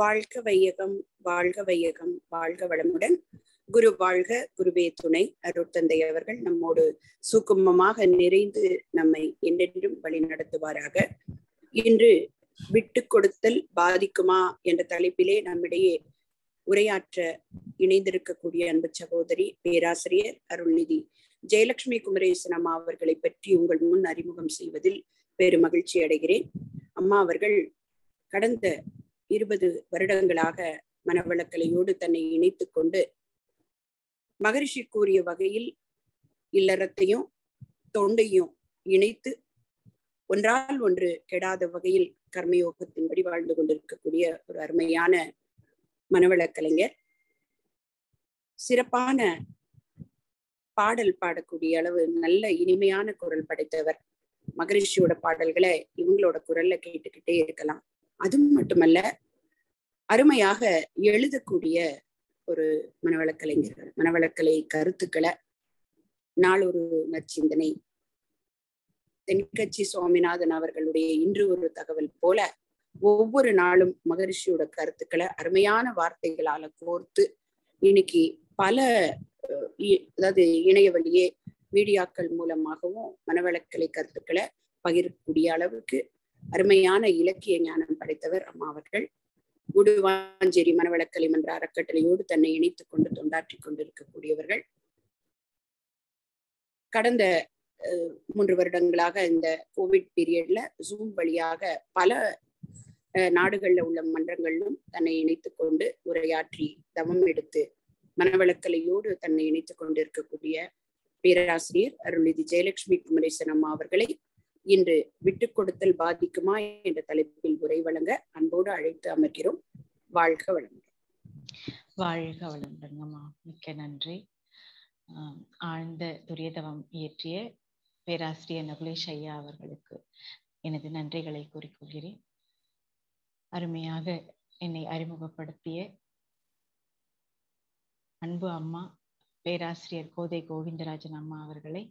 வாழ்க வையகம் வாழ்க வையகம் வாழ்க வளமுடன். குரு வாழ்க குருவே துணை. அருட்தந்தை அவர்கள் நம்மோடு சுக்குமமாக நிறைந்து நம்மை என்றென்றும் வழி நடத்துவாராக. இன்று விட்டு கொடுத்தல் பாதிக்குமா என்ற தலைப்பிலே நம்மிடையே உரையாற்ற இணைந்திருக்கக்கூடிய அன்பு சகோதரி பேராசிரியர் அருள்நிதி ஜெயலட்சுமி குமரேசன் அம்மா அவர்களை பற்றி உங்கள் முன் அறிமுகம் செய்வதில் பெரும் மகிழ்ச்சி அடைகிறேன். அம்மா அவர்கள் கடந்த இருபது வருடங்களாக மனவளக்கலையோடு தன்னை இணைத்து கொண்டு மகரிஷி கூறிய வகையில் இல்லறத்தையும் தொண்டையும் இணைத்து ஒன்றால் ஒன்று கெடாத வகையில் கர்மயோகத்தின்படி வாழ்ந்து கொண்டிருக்கக்கூடிய ஒரு அருமையான மனவளக்கலைஞர். சிறப்பான பாடல் பாடக்கூடிய அளவு நல்ல இனிமையான குரல் படைத்தவர். மகரிஷியோட பாடல்களை இவங்களோட குரல்ல கேட்டுக்கிட்டே இருக்கலாம். அதுவும் மட்டுமல்ல அருமையாக எழுதக்கூடிய ஒரு மனவளக்கலைஞர் மனவளக்கலை கருத்துக்களை நாளொரு நற்சிந்தனை. தென்கட்சி சுவாமிநாதன் அவர்களுடைய இன்று ஒரு தகவல் போல ஒவ்வொரு நாளும் மகரிஷியோட கருத்துக்களை அருமையான வார்த்தைகளால கோர்த்து இன்னைக்கு பல அதாவது இணைய வழியே மீடியாக்கள் மூலமாகவும் மனவளக்கலை கருத்துக்களை பகிரக்கூடிய அளவுக்கு அருமையான இலக்கிய ஞானம் படைத்தவர் அம்மா அவர்கள். உடுவாஞ்சேரி மனவளக்கலை மன்ற அறக்கட்டளையோடு தன்னை இணைத்துக் கொண்டு தொண்டாற்றி கொண்டிருக்கக்கூடியவர்கள். கடந்த மூன்று வருடங்களாக இந்த கோவிட் பீரியட்ல ஜூம் வழியாக பல நாடுகள்ல உள்ள மன்றங்களிலும் தன்னை இணைத்துக் கொண்டு உரையாற்றி தவம் எடுத்து மனவளக்கலையோடு தன்னை இணைத்துக் கொண்டிருக்கக்கூடிய பேராசிரியர் அருள்நிதி ஜெயலட்சுமி குமரேசன் அம்மா அவர்களை இன்று விட்டுக் கொடுத்தல் பாதிக்குமா என்ற தலைப்பில் உரை வழங்க அன்போடு அழைத்து அமர்கிறோம். வாழ்க வளமுடன். வாழ்க வளமுடங்கம்மா மிக்க நன்றி. ஆழ்ந்த துரியதவம் இயற்றிய பேராசிரியர் நகுலேஷ் ஐயா அவர்களுக்கு எனது நன்றிகளை கூறிக்கொள்கிறேன் அருமையாக என்னை அறிமுகப்படுத்திய அன்பு அம்மா பேராசிரியர் கோதை கோவிந்தராஜன் அம்மா அவர்களை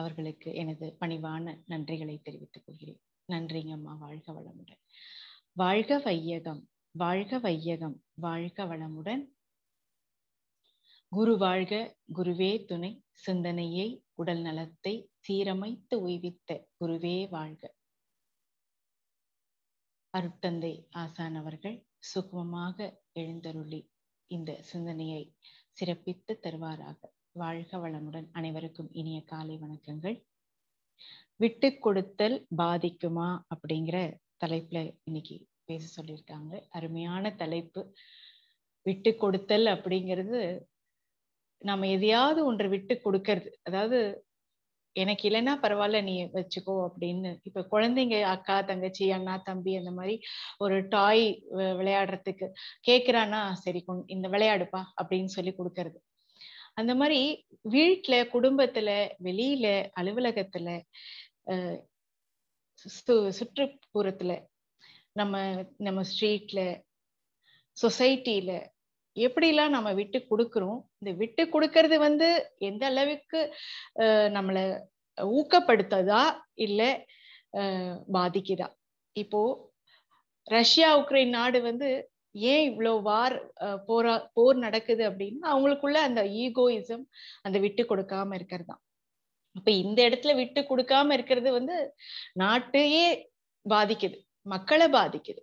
அவர்களுக்கு எனது பணிவான நன்றிகளை தெரிவித்துக் கொள்கிறேன். நன்றிங்க அம்மா. வாழ்க வளமுடன். வாழ்க வையகம். வாழ்க வையகம். வாழ்க வளமுடன். குரு வாழ்க குருவே துணை. சிந்தனையை உடல் நலத்தை சீரமைத்து உய்வித்த குருவே வாழ்க. அருட்தந்தை ஆசான் அவர்கள் சுகமமாக எழுந்தருளி இந்த சிந்தனையை சிறப்பித்து தருவாராக. வாழ்க வளமுடன் அனைவருக்கும் இனிய காலை வணக்கங்கள். விட்டு கொடுத்தல் பாதிக்குமா அப்படிங்கிற தலைப்புல இன்னைக்கு பேச சொல்லியிருக்காங்க. அருமையான தலைப்பு. விட்டு கொடுத்தல் அப்படிங்கிறது நம்ம எதையாவது ஒன்று விட்டு கொடுக்கறது. அதாவது எனக்கு இல்லைன்னா பரவாயில்ல நீ வச்சுக்கோ அப்படின்னு. இப்ப குழந்தைங்க அக்கா தங்கச்சி அண்ணா தம்பி அந்த மாதிரி ஒரு டாய் விளையாடுறதுக்கு கேக்குறானா சரி இந்த விளையாடுப்பா அப்படின்னு சொல்லி கொடுக்கறது. அந்த மாதிரி வீட்டுல குடும்பத்துல வெளியில அலுவலகத்துல சுற்றுப்புறத்துல நம்ம நம்ம ஸ்ட்ரீட்ல சொசைட்டில எப்படிலாம் நம்ம விட்டு கொடுக்குறோம் இந்த விட்டு கொடுக்கறது வந்து எந்த அளவுக்கு நம்மளை ஊக்கப்படுத்ததா இல்ல பாதிக்குதா? இப்போ ரஷ்யா உக்ரைன் நாடு வந்து ஏன் இவ்வளோ வார் போரா போர் நடக்குது அப்படின்னா அவங்களுக்குள்ள அந்த ஈகோயிசம் அந்த விட்டு கொடுக்காம இருக்கிறது தான் அப்ப இந்த இடத்துல விட்டு கொடுக்காம இருக்கிறது வந்து நாட்டையே பாதிக்குது மக்களை பாதிக்குது.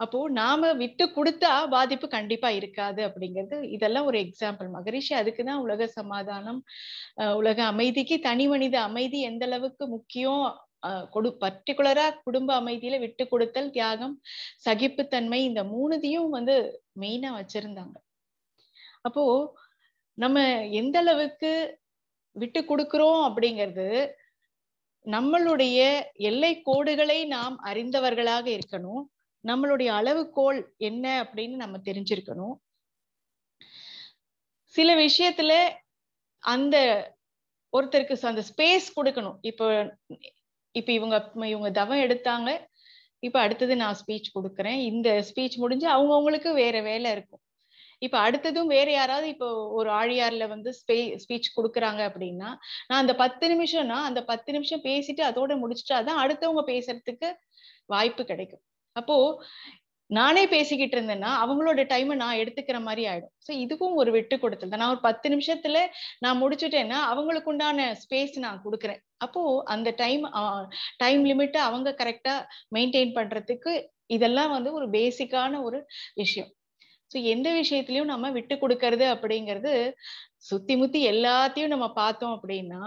அப்போ நாம விட்டு கொடுத்தா பாதிப்பு கண்டிப்பா இருக்காது அப்படிங்கிறது இதெல்லாம் ஒரு எக்ஸாம்பிள் மகரிஷி அதுக்குதான் உலக சமாதானம் உலக அமைதிக்கு தனி மனித அமைதி எந்த அளவுக்கு முக்கியம் கொடு பர்டிகுலரா குடும்ப அமைதியில விட்டு கொடுத்தல் தியாகம் சகிப்புத்தன்மை இந்த மூணுதையும் வந்து மெயினா வச்சிருந்தாங்க. அப்போ நம்ம எந்த அளவுக்கு விட்டு கொடுக்கிறோம் அப்படிங்கிறது நம்மளுடைய எல்லை கோடுகளை நாம் அறிந்தவர்களாக இருக்கணும். நம்மளுடைய அளவுகோல் என்ன அப்படின்னு நம்ம தெரிஞ்சிருக்கணும். சில விஷயத்துல அந்த ஒருத்தருக்கு அந்த ஸ்பேஸ் கொடுக்கணும். இப்போ இப்ப இவங்க இவங்க தவம் எடுத்தாங்க. இப்ப அடுத்தது நான் ஸ்பீச் கொடுக்குறேன். இந்த ஸ்பீச் முடிஞ்சு அவங்கவுங்களுக்கு வேற வேலை இருக்கும். இப்ப அடுத்ததும் வேற யாராவது இப்போ ஒரு ஆழியார்ல வந்து ஸ்பே ஸ்பீச் கொடுக்குறாங்க அப்படின்னா நான் அந்த பத்து நிமிஷம்னா அந்த பத்து நிமிஷம் பேசிட்டு அதோட முடிச்சுட்டாதான் அடுத்தவங்க பேசுறதுக்கு வாய்ப்பு கிடைக்கும். அப்போ நானே பேசிக்கிட்டு இருந்தேன்னா அவங்களோட டைமை நான் எடுத்துக்கிற மாதிரி ஆயிடும். ஸோ இதுவும் ஒரு விட்டு கொடுத்தல் தான். நான் ஒரு பத்து நிமிஷத்துல நான் முடிச்சுட்டேன்னா அவங்களுக்கு உண்டான ஸ்பேஸ் நான் கொடுக்குறேன். அப்போ அந்த டைம் டைம் லிமிட்டை அவங்க கரெக்டா மெயின்டைன் பண்றதுக்கு இதெல்லாம் வந்து ஒரு பேசிக்கான ஒரு விஷயம். ஸோ எந்த விஷயத்திலையும் நம்ம விட்டு கொடுக்கறது அப்படிங்கிறது சுத்தி முத்தி எல்லாத்தையும் நம்ம பார்த்தோம் அப்படின்னா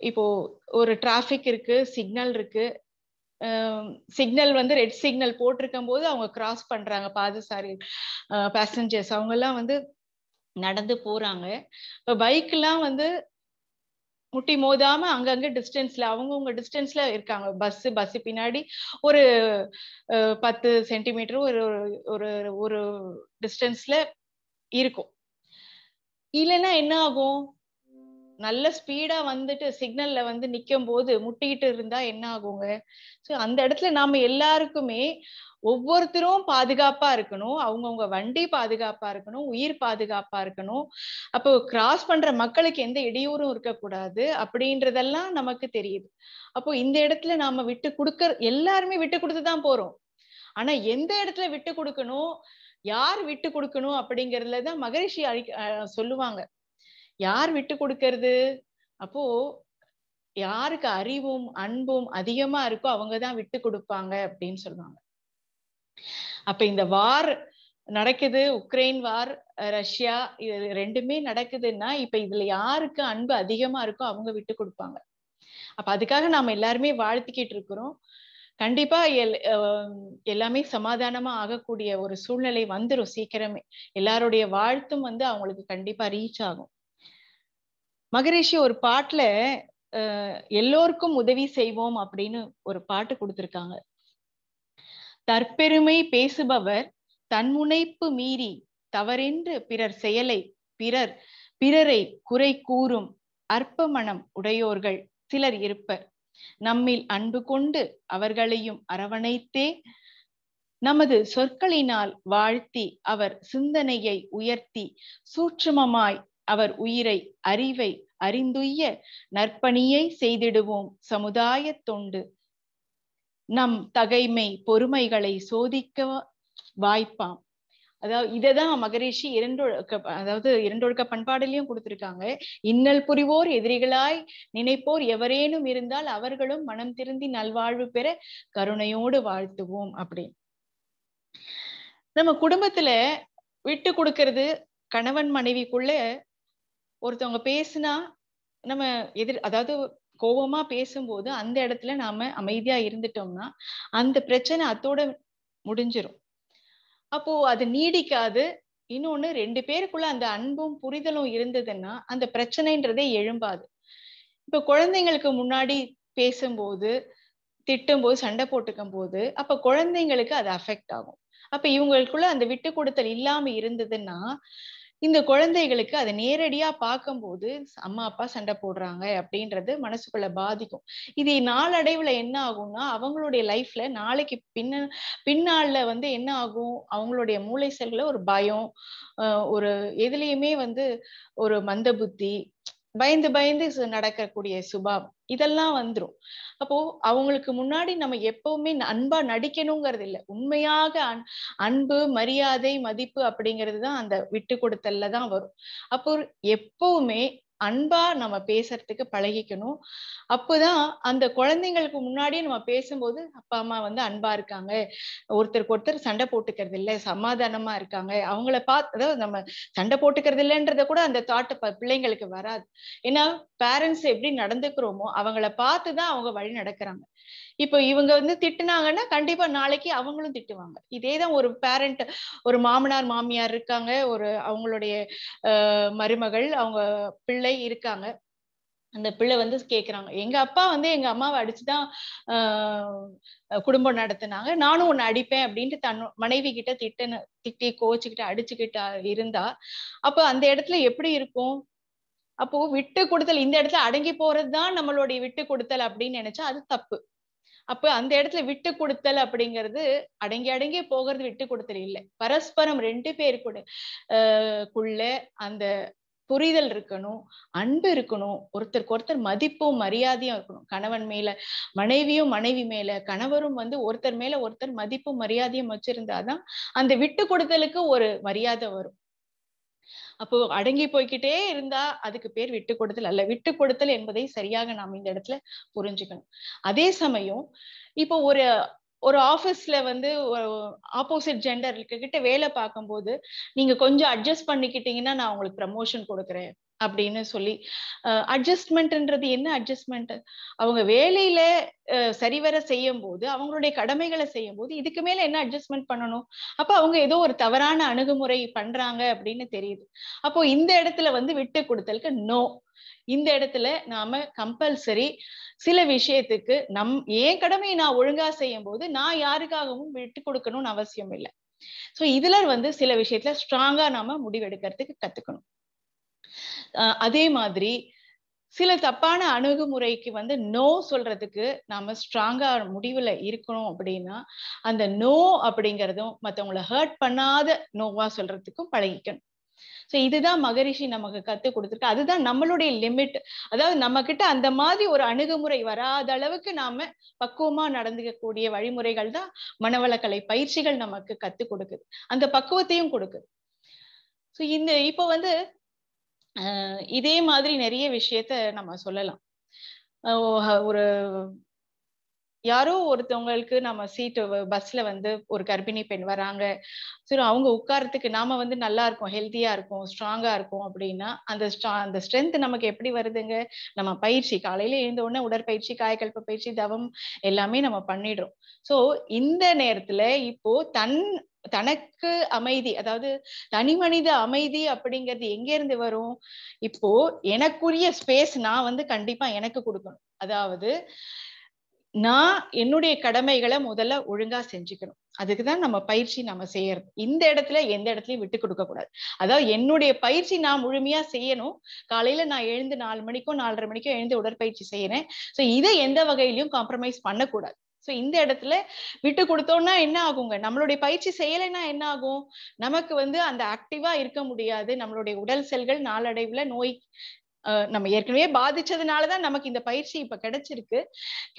இப்போ ஒரு டிராஃபிக் இருக்கு சிக்னல் இருக்கு சிக்னல் வந்து ரெட் சிக்னல் போட்டிருக்கும் போது அவங்க கிராஸ் பண்றாங்க. பாதசாரி பேசஞ்சர்ஸ் அவங்க எல்லாம் வந்து நடந்து போறாங்க. இப்ப பைக் எல்லாம் வந்து முட்டி மோதாம அங்கங்க டிஸ்டன்ஸ்ல அவங்கவுங்க டிஸ்டன்ஸ்ல இருக்காங்க. பஸ் பஸ் பின்னாடி ஒரு பத்து சென்டிமீட்டர் ஒரு ஒரு ஒரு டிஸ்டன்ஸ்ல இருக்கும். இல்லைன்னா என்ன ஆகும்? நல்ல ஸ்பீடா வந்துட்டு சிக்னல்ல வந்து நிக்கும் போது முட்டிக்கிட்டு இருந்தா என்ன ஆகுங்க? ஸோ அந்த இடத்துல நாம எல்லாருக்குமே ஒவ்வொருத்தரும் பாதுகாப்பா இருக்கணும். அவங்கவுங்க வண்டி பாதுகாப்பா இருக்கணும். உயிர் பாதுகாப்பா இருக்கணும். அப்போ கிராஸ் பண்ற மக்களுக்கு எந்த இடையூறும் இருக்கக்கூடாது அப்படின்றதெல்லாம் நமக்கு தெரியுது. அப்போ இந்த இடத்துல நாம விட்டு கொடுக்க எல்லாருமே விட்டு கொடுத்து தான் போறோம். ஆனா எந்த இடத்துல விட்டு கொடுக்கணும்? யார் விட்டு கொடுக்கணும் அப்படிங்கறதுல தான் மகரிஷி அழி சொல்லுவாங்க. யார் விட்டு கொடுக்கறது? அப்போ யாருக்கு அறிவும் அன்பும் அதிகமா இருக்கோ அவங்கதான் விட்டு கொடுப்பாங்க அப்படின்னு சொல்லுவாங்க. அப்ப இந்த வார் நடக்குது உக்ரைன் வார் ரஷ்யா இது ரெண்டுமே நடக்குதுன்னா இப்ப இதுல யாருக்கு அன்பு அதிகமா இருக்கோ அவங்க விட்டு கொடுப்பாங்க. அப்ப அதுக்காக நாம எல்லாருமே வாழ்த்திக்கிட்டு இருக்கிறோம். கண்டிப்பா எல் எல்லாமே சமாதானமா ஆகக்கூடிய ஒரு சூழ்நிலை வந்துடும் சீக்கிரமே. எல்லாருடைய வாழ்த்தும் வந்து அவங்களுக்கு கண்டிப்பா ரீச் ஆகும். மகரிஷி ஒரு பாட்டுல எல்லோருக்கும் உதவி செய்வோம் அப்படின்னு ஒரு பாட்டு கொடுத்திருக்காங்க. தற்பெருமை பேசுபவர் தன்முனைப்பு மீறி தவறென்று பிறர் செயலை பிறர் பிறரை குறை கூறும் அற்ப மனம் உடையோர்கள் சிலர் இருப்பர். நம்மில் அன்பு கொண்டு அவர்களையும் அரவணைத்தே நமது சொற்களினால் வாழ்த்தி அவர் சிந்தனையை உயர்த்தி சூட்சுமமாய் அவர் உயிரை அறிவை அறிந்துய்ய நற்பணியை செய்திடுவோம். சமுதாய தொண்டு. நம் தகைமை பொறுமைகளை சோதிக்க வாய்ப்பாம். அதாவது இதைதான் மகரிஷி இரண்டொழுக்க அதாவது இரண்டொழுக்க பண்பாடுலயும் கொடுத்திருக்காங்க. இன்னல் புரிவோர் எதிரிகளாய் நினைப்போர் எவரேனும் இருந்தால் அவர்களும் மனம் திருந்தி நல்வாழ்வு பெற கருணையோடு வாழ்த்துவோம் அப்படின்னு. நம்ம குடும்பத்துல விட்டு கொடுக்கறது கணவன் மனைவிக்குள்ள ஒருத்தவங்க பேசுனா நம்ம எதிர் அதாவது கோபமா பேசும்போது அந்த இடத்துல நாம அமைதியா இருந்துட்டோம்னா அந்த பிரச்சனை அத்தோட முடிஞ்சிரும். அப்போ அது நீடிக்காது. இன்னொன்னு ரெண்டு பேருக்குள்ள அந்த அன்பும் புரிதலும் இருந்ததுன்னா அந்த பிரச்சனைன்றதே எழும்பாது. இப்ப குழந்தைங்களுக்கு முன்னாடி பேசும்போது திட்டும் போது சண்டை போட்டுக்கும் போது அப்ப குழந்தைங்களுக்கு அது அஃபெக்ட் ஆகும். அப்ப இவங்களுக்குள்ள அந்த விட்டு கொடுத்தல் இல்லாம இருந்ததுன்னா இந்த குழந்தைகளுக்கு அதை நேரடியா பார்க்கும்போது அம்மா அப்பா சண்டை போடுறாங்க அப்படின்றது மனசுக்குள்ள பாதிக்கும். இது நாளடைவுல என்ன ஆகும்னா அவங்களுடைய லைஃப்ல நாளைக்கு பின்ன பின்னால வந்து என்ன ஆகும்? அவங்களுடைய மூளை செல்ல ஒரு பயம் ஒரு எதுலயுமே வந்து ஒரு மந்த புத்தி பயந்து பயந்து நடக்கக்கூடிய சுபாவம். இதெல்லாம் வந்துரும். அப்போ அவங்களுக்கு முன்னாடி நம்ம எப்பவுமே அன்பா நடிக்கணுங்கிறது இல்லை. உண்மையாக அன் அன்பு மரியாதை மதிப்பு அப்படிங்கிறது தான் அந்த விட்டு கொடுத்தல்ல தான் வரும். அப்போ எப்பவுமே அன்பா நம்ம பேசுறதுக்கு பழகிக்கணும். அப்போதான் அந்த குழந்தைங்களுக்கு முன்னாடியே நம்ம பேசும்போது அப்பா அம்மா வந்து அன்பா இருக்காங்க. ஒருத்தருக்கு ஒருத்தர் சண்டை போட்டுக்கிறது இல்லை சமாதானமா இருக்காங்க. அவங்கள பார்த்து அதாவது நம்ம சண்டை போட்டுக்கிறது இல்லைன்றத கூட அந்த தாட்டு பிள்ளைங்களுக்கு வராது. ஏன்னா பேரண்ட்ஸ் எப்படி நடந்துக்கிறோமோ அவங்கள பார்த்துதான் அவங்க வழி நடக்கிறாங்க. இப்போ இவங்க வந்து திட்டுனாங்கன்னா கண்டிப்பா நாளைக்கு அவங்களும் திட்டுவாங்க. இதேதான் ஒரு பேரண்ட் ஒரு மாமனார் மாமியார் இருக்காங்க. ஒரு அவங்களுடைய மருமகள் அவங்க பிள்ளை இருக்காங்க. அந்த பிள்ளை வந்து கேக்குறாங்க. எங்க அப்பா வந்து எங்க அம்மாவை அடிச்சுதான் குடும்பம் நடத்தினாங்க. நானும் உன்னை அடிப்பேன் அப்படின்ட்டு தன் மனைவி கிட்ட திட்டுன்னு திட்டி கோச்சுக்கிட்டு அடிச்சுக்கிட்டா இருந்தா அப்ப அந்த இடத்துல எப்படி இருக்கும்? அப்போ விட்டு கொடுத்தல் இந்த இடத்துல அடங்கி போறதுதான் நம்மளுடைய விட்டு கொடுத்தல் அப்படின்னு நினைச்சா அது தப்பு. அப்ப அந்த இடத்துல விட்டு கொடுத்தல் அப்படிங்கிறது அடங்கி அடங்கி போகிறது விட்டு கொடுத்தல் இல்லை. பரஸ்பரம் ரெண்டு பேர் கூட குள்ள அந்த புரிதல் இருக்கணும் அன்பு இருக்கணும் ஒருத்தருக்கு ஒருத்தர் மதிப்பும் மரியாதையும் இருக்கணும். கணவன் மேல மனைவியும் மனைவி மேல கணவரும் வந்து ஒருத்தர் மேல ஒருத்தர் மதிப்பும் மரியாதையும் வச்சிருந்தாதான் அந்த விட்டு கொடுத்தலுக்கு ஒரு மரியாதை வரும். அப்போ அடங்கி போய்கிட்டே இருந்தா அதுக்கு பேர் விட்டு கொடுத்தல் அல்ல. விட்டு கொடுத்தல் என்பதை சரியாக நாம் இந்த இடத்துல புரிஞ்சுக்கணும். அதே சமயம் இப்போ ஒரு ஒரு ஆபீஸ்ல வந்து ஆப்போசிட் ஜெண்டர் கிட்ட வேலை பார்க்கும்போது நீங்க கொஞ்சம் அட்ஜஸ்ட் பண்ணிக்கிட்டீங்கன்னா நான் உங்களுக்கு ப்ரமோஷன் கொடுக்குறேன். அப்படின்னு சொல்லி அட்ஜஸ்ட்மெண்ட்ன்றது என்ன அட்ஜஸ்ட்மெண்ட் அவங்க வேலையில சரிவர செய்யும் போது அவங்களுடைய கடமைகளை செய்யும் போது இதுக்கு மேல என்ன அட்ஜஸ்ட்மெண்ட் பண்ணணும்? அப்ப அவங்க ஏதோ ஒரு தவறான அணுகுமுறை பண்றாங்க அப்படின்னு தெரியுது. அப்போ இந்த இடத்துல வந்து விட்டு கொடுத்தலுக்கு நோ இந்த இடத்துல நாம கம்பல்சரி சில விஷயத்துக்கு நம் ஏன் கடமையை நான் ஒழுங்கா செய்யும் போது நான் யாருக்காகவும் விட்டு கொடுக்கணும்னு அவசியம் இல்லை. சோ இதுல வந்து சில விஷயத்துல ஸ்ட்ராங்கா நாம முடிவெடுக்கிறதுக்கு கத்துக்கணும். அதே மாதிரி சில தப்பான அணுகுமுறைக்கு வந்து நோ சொல்றதுக்கு நாம ஸ்ட்ராங்கா முடிவுல இருக்கணும் அப்படின்னா அந்த நோ அப்படிங்கறதும் மத்தவங்களை ஹர்ட் பண்ணாத நோவா சொல்றதுக்கும் பழகிக்கணும். ஸோ இதுதான் மகரிஷி நமக்கு கத்து கொடுத்துருக்கு. அதுதான் நம்மளுடைய லிமிட் அதாவது நம்ம கிட்ட அந்த மாதிரி ஒரு அணுகுமுறை வராத அளவுக்கு நாம பக்குவமா நடந்துக்கக்கூடிய வழிமுறைகள் தான் மனவளக்கலை பயிற்சிகள் நமக்கு கத்து கொடுக்குது. அந்த பக்குவத்தையும் கொடுக்குது. சோ இந்த இப்போ வந்து இதே மாதிரி நிறைய விஷயத்த நம்ம சொல்லலாம். ஒரு யாரோ ஒருத்தவங்களுக்கு நம்ம சீட்டு பஸ்ல வந்து ஒரு கர்ப்பிணி பெண் வராங்க. சரி அவங்க உட்காரத்துக்கு நாம வந்து நல்லா இருக்கும் ஹெல்த்தியா இருக்கும் ஸ்ட்ராங்கா இருக்கும் அப்படின்னா அந்த ஸ்ட்ரா அந்த ஸ்ட்ரென்த் நமக்கு எப்படி வருதுங்க? நம்ம பயிற்சி காலையில எழுந்த உடனே உடற்பயிற்சி காயக்கல்ப பயிற்சி தவம் எல்லாமே நம்ம பண்ணிடுறோம். சோ இந்த நேரத்துல இப்போ தன் தனக்கு அமைதி அதாவது தனி மனித அமைதி அப்படிங்கிறது எங்க இருந்து வரும்? இப்போ எனக்குரிய ஸ்பேஸ் நான் வந்து கண்டிப்பா எனக்கு கொடுக்கணும். அதாவது நான் என்னுடைய கடமைகளை முதல்ல ஒழுங்கா செஞ்சுக்கணும். அதுக்குதான் நம்ம பயிற்சி நம்ம செய்யறது இந்த இடத்துல எந்த இடத்துலயும் விட்டு கொடுக்க கூடாது. அதாவது என்னுடைய பயிற்சி நான் முழுமையா செய்யணும். காலையில நான் எழுந்து நாலு மணிக்கோ நாலரை மணிக்கோ எழுந்து உடற்பயிற்சி செய்யறேன். ஸோ இதை எந்த வகையிலையும் காம்ப்ரமைஸ் பண்ணக்கூடாது. ஸோ இந்த இடத்துல விட்டு கொடுத்தோம்னா என்ன ஆகுங்க? நம்மளுடைய பயிற்சி செய்யலைன்னா என்ன ஆகும்? நமக்கு வந்து அந்த ஆக்டிவா இருக்க முடியாது. நம்மளுடைய உடல் செல்கள் நாளடைவுல நோய் நம்ம ஏற்கனவே பாதிச்சதுனாலதான் நமக்கு இந்த பயிற்சி இப்ப கிடைச்சிருக்கு.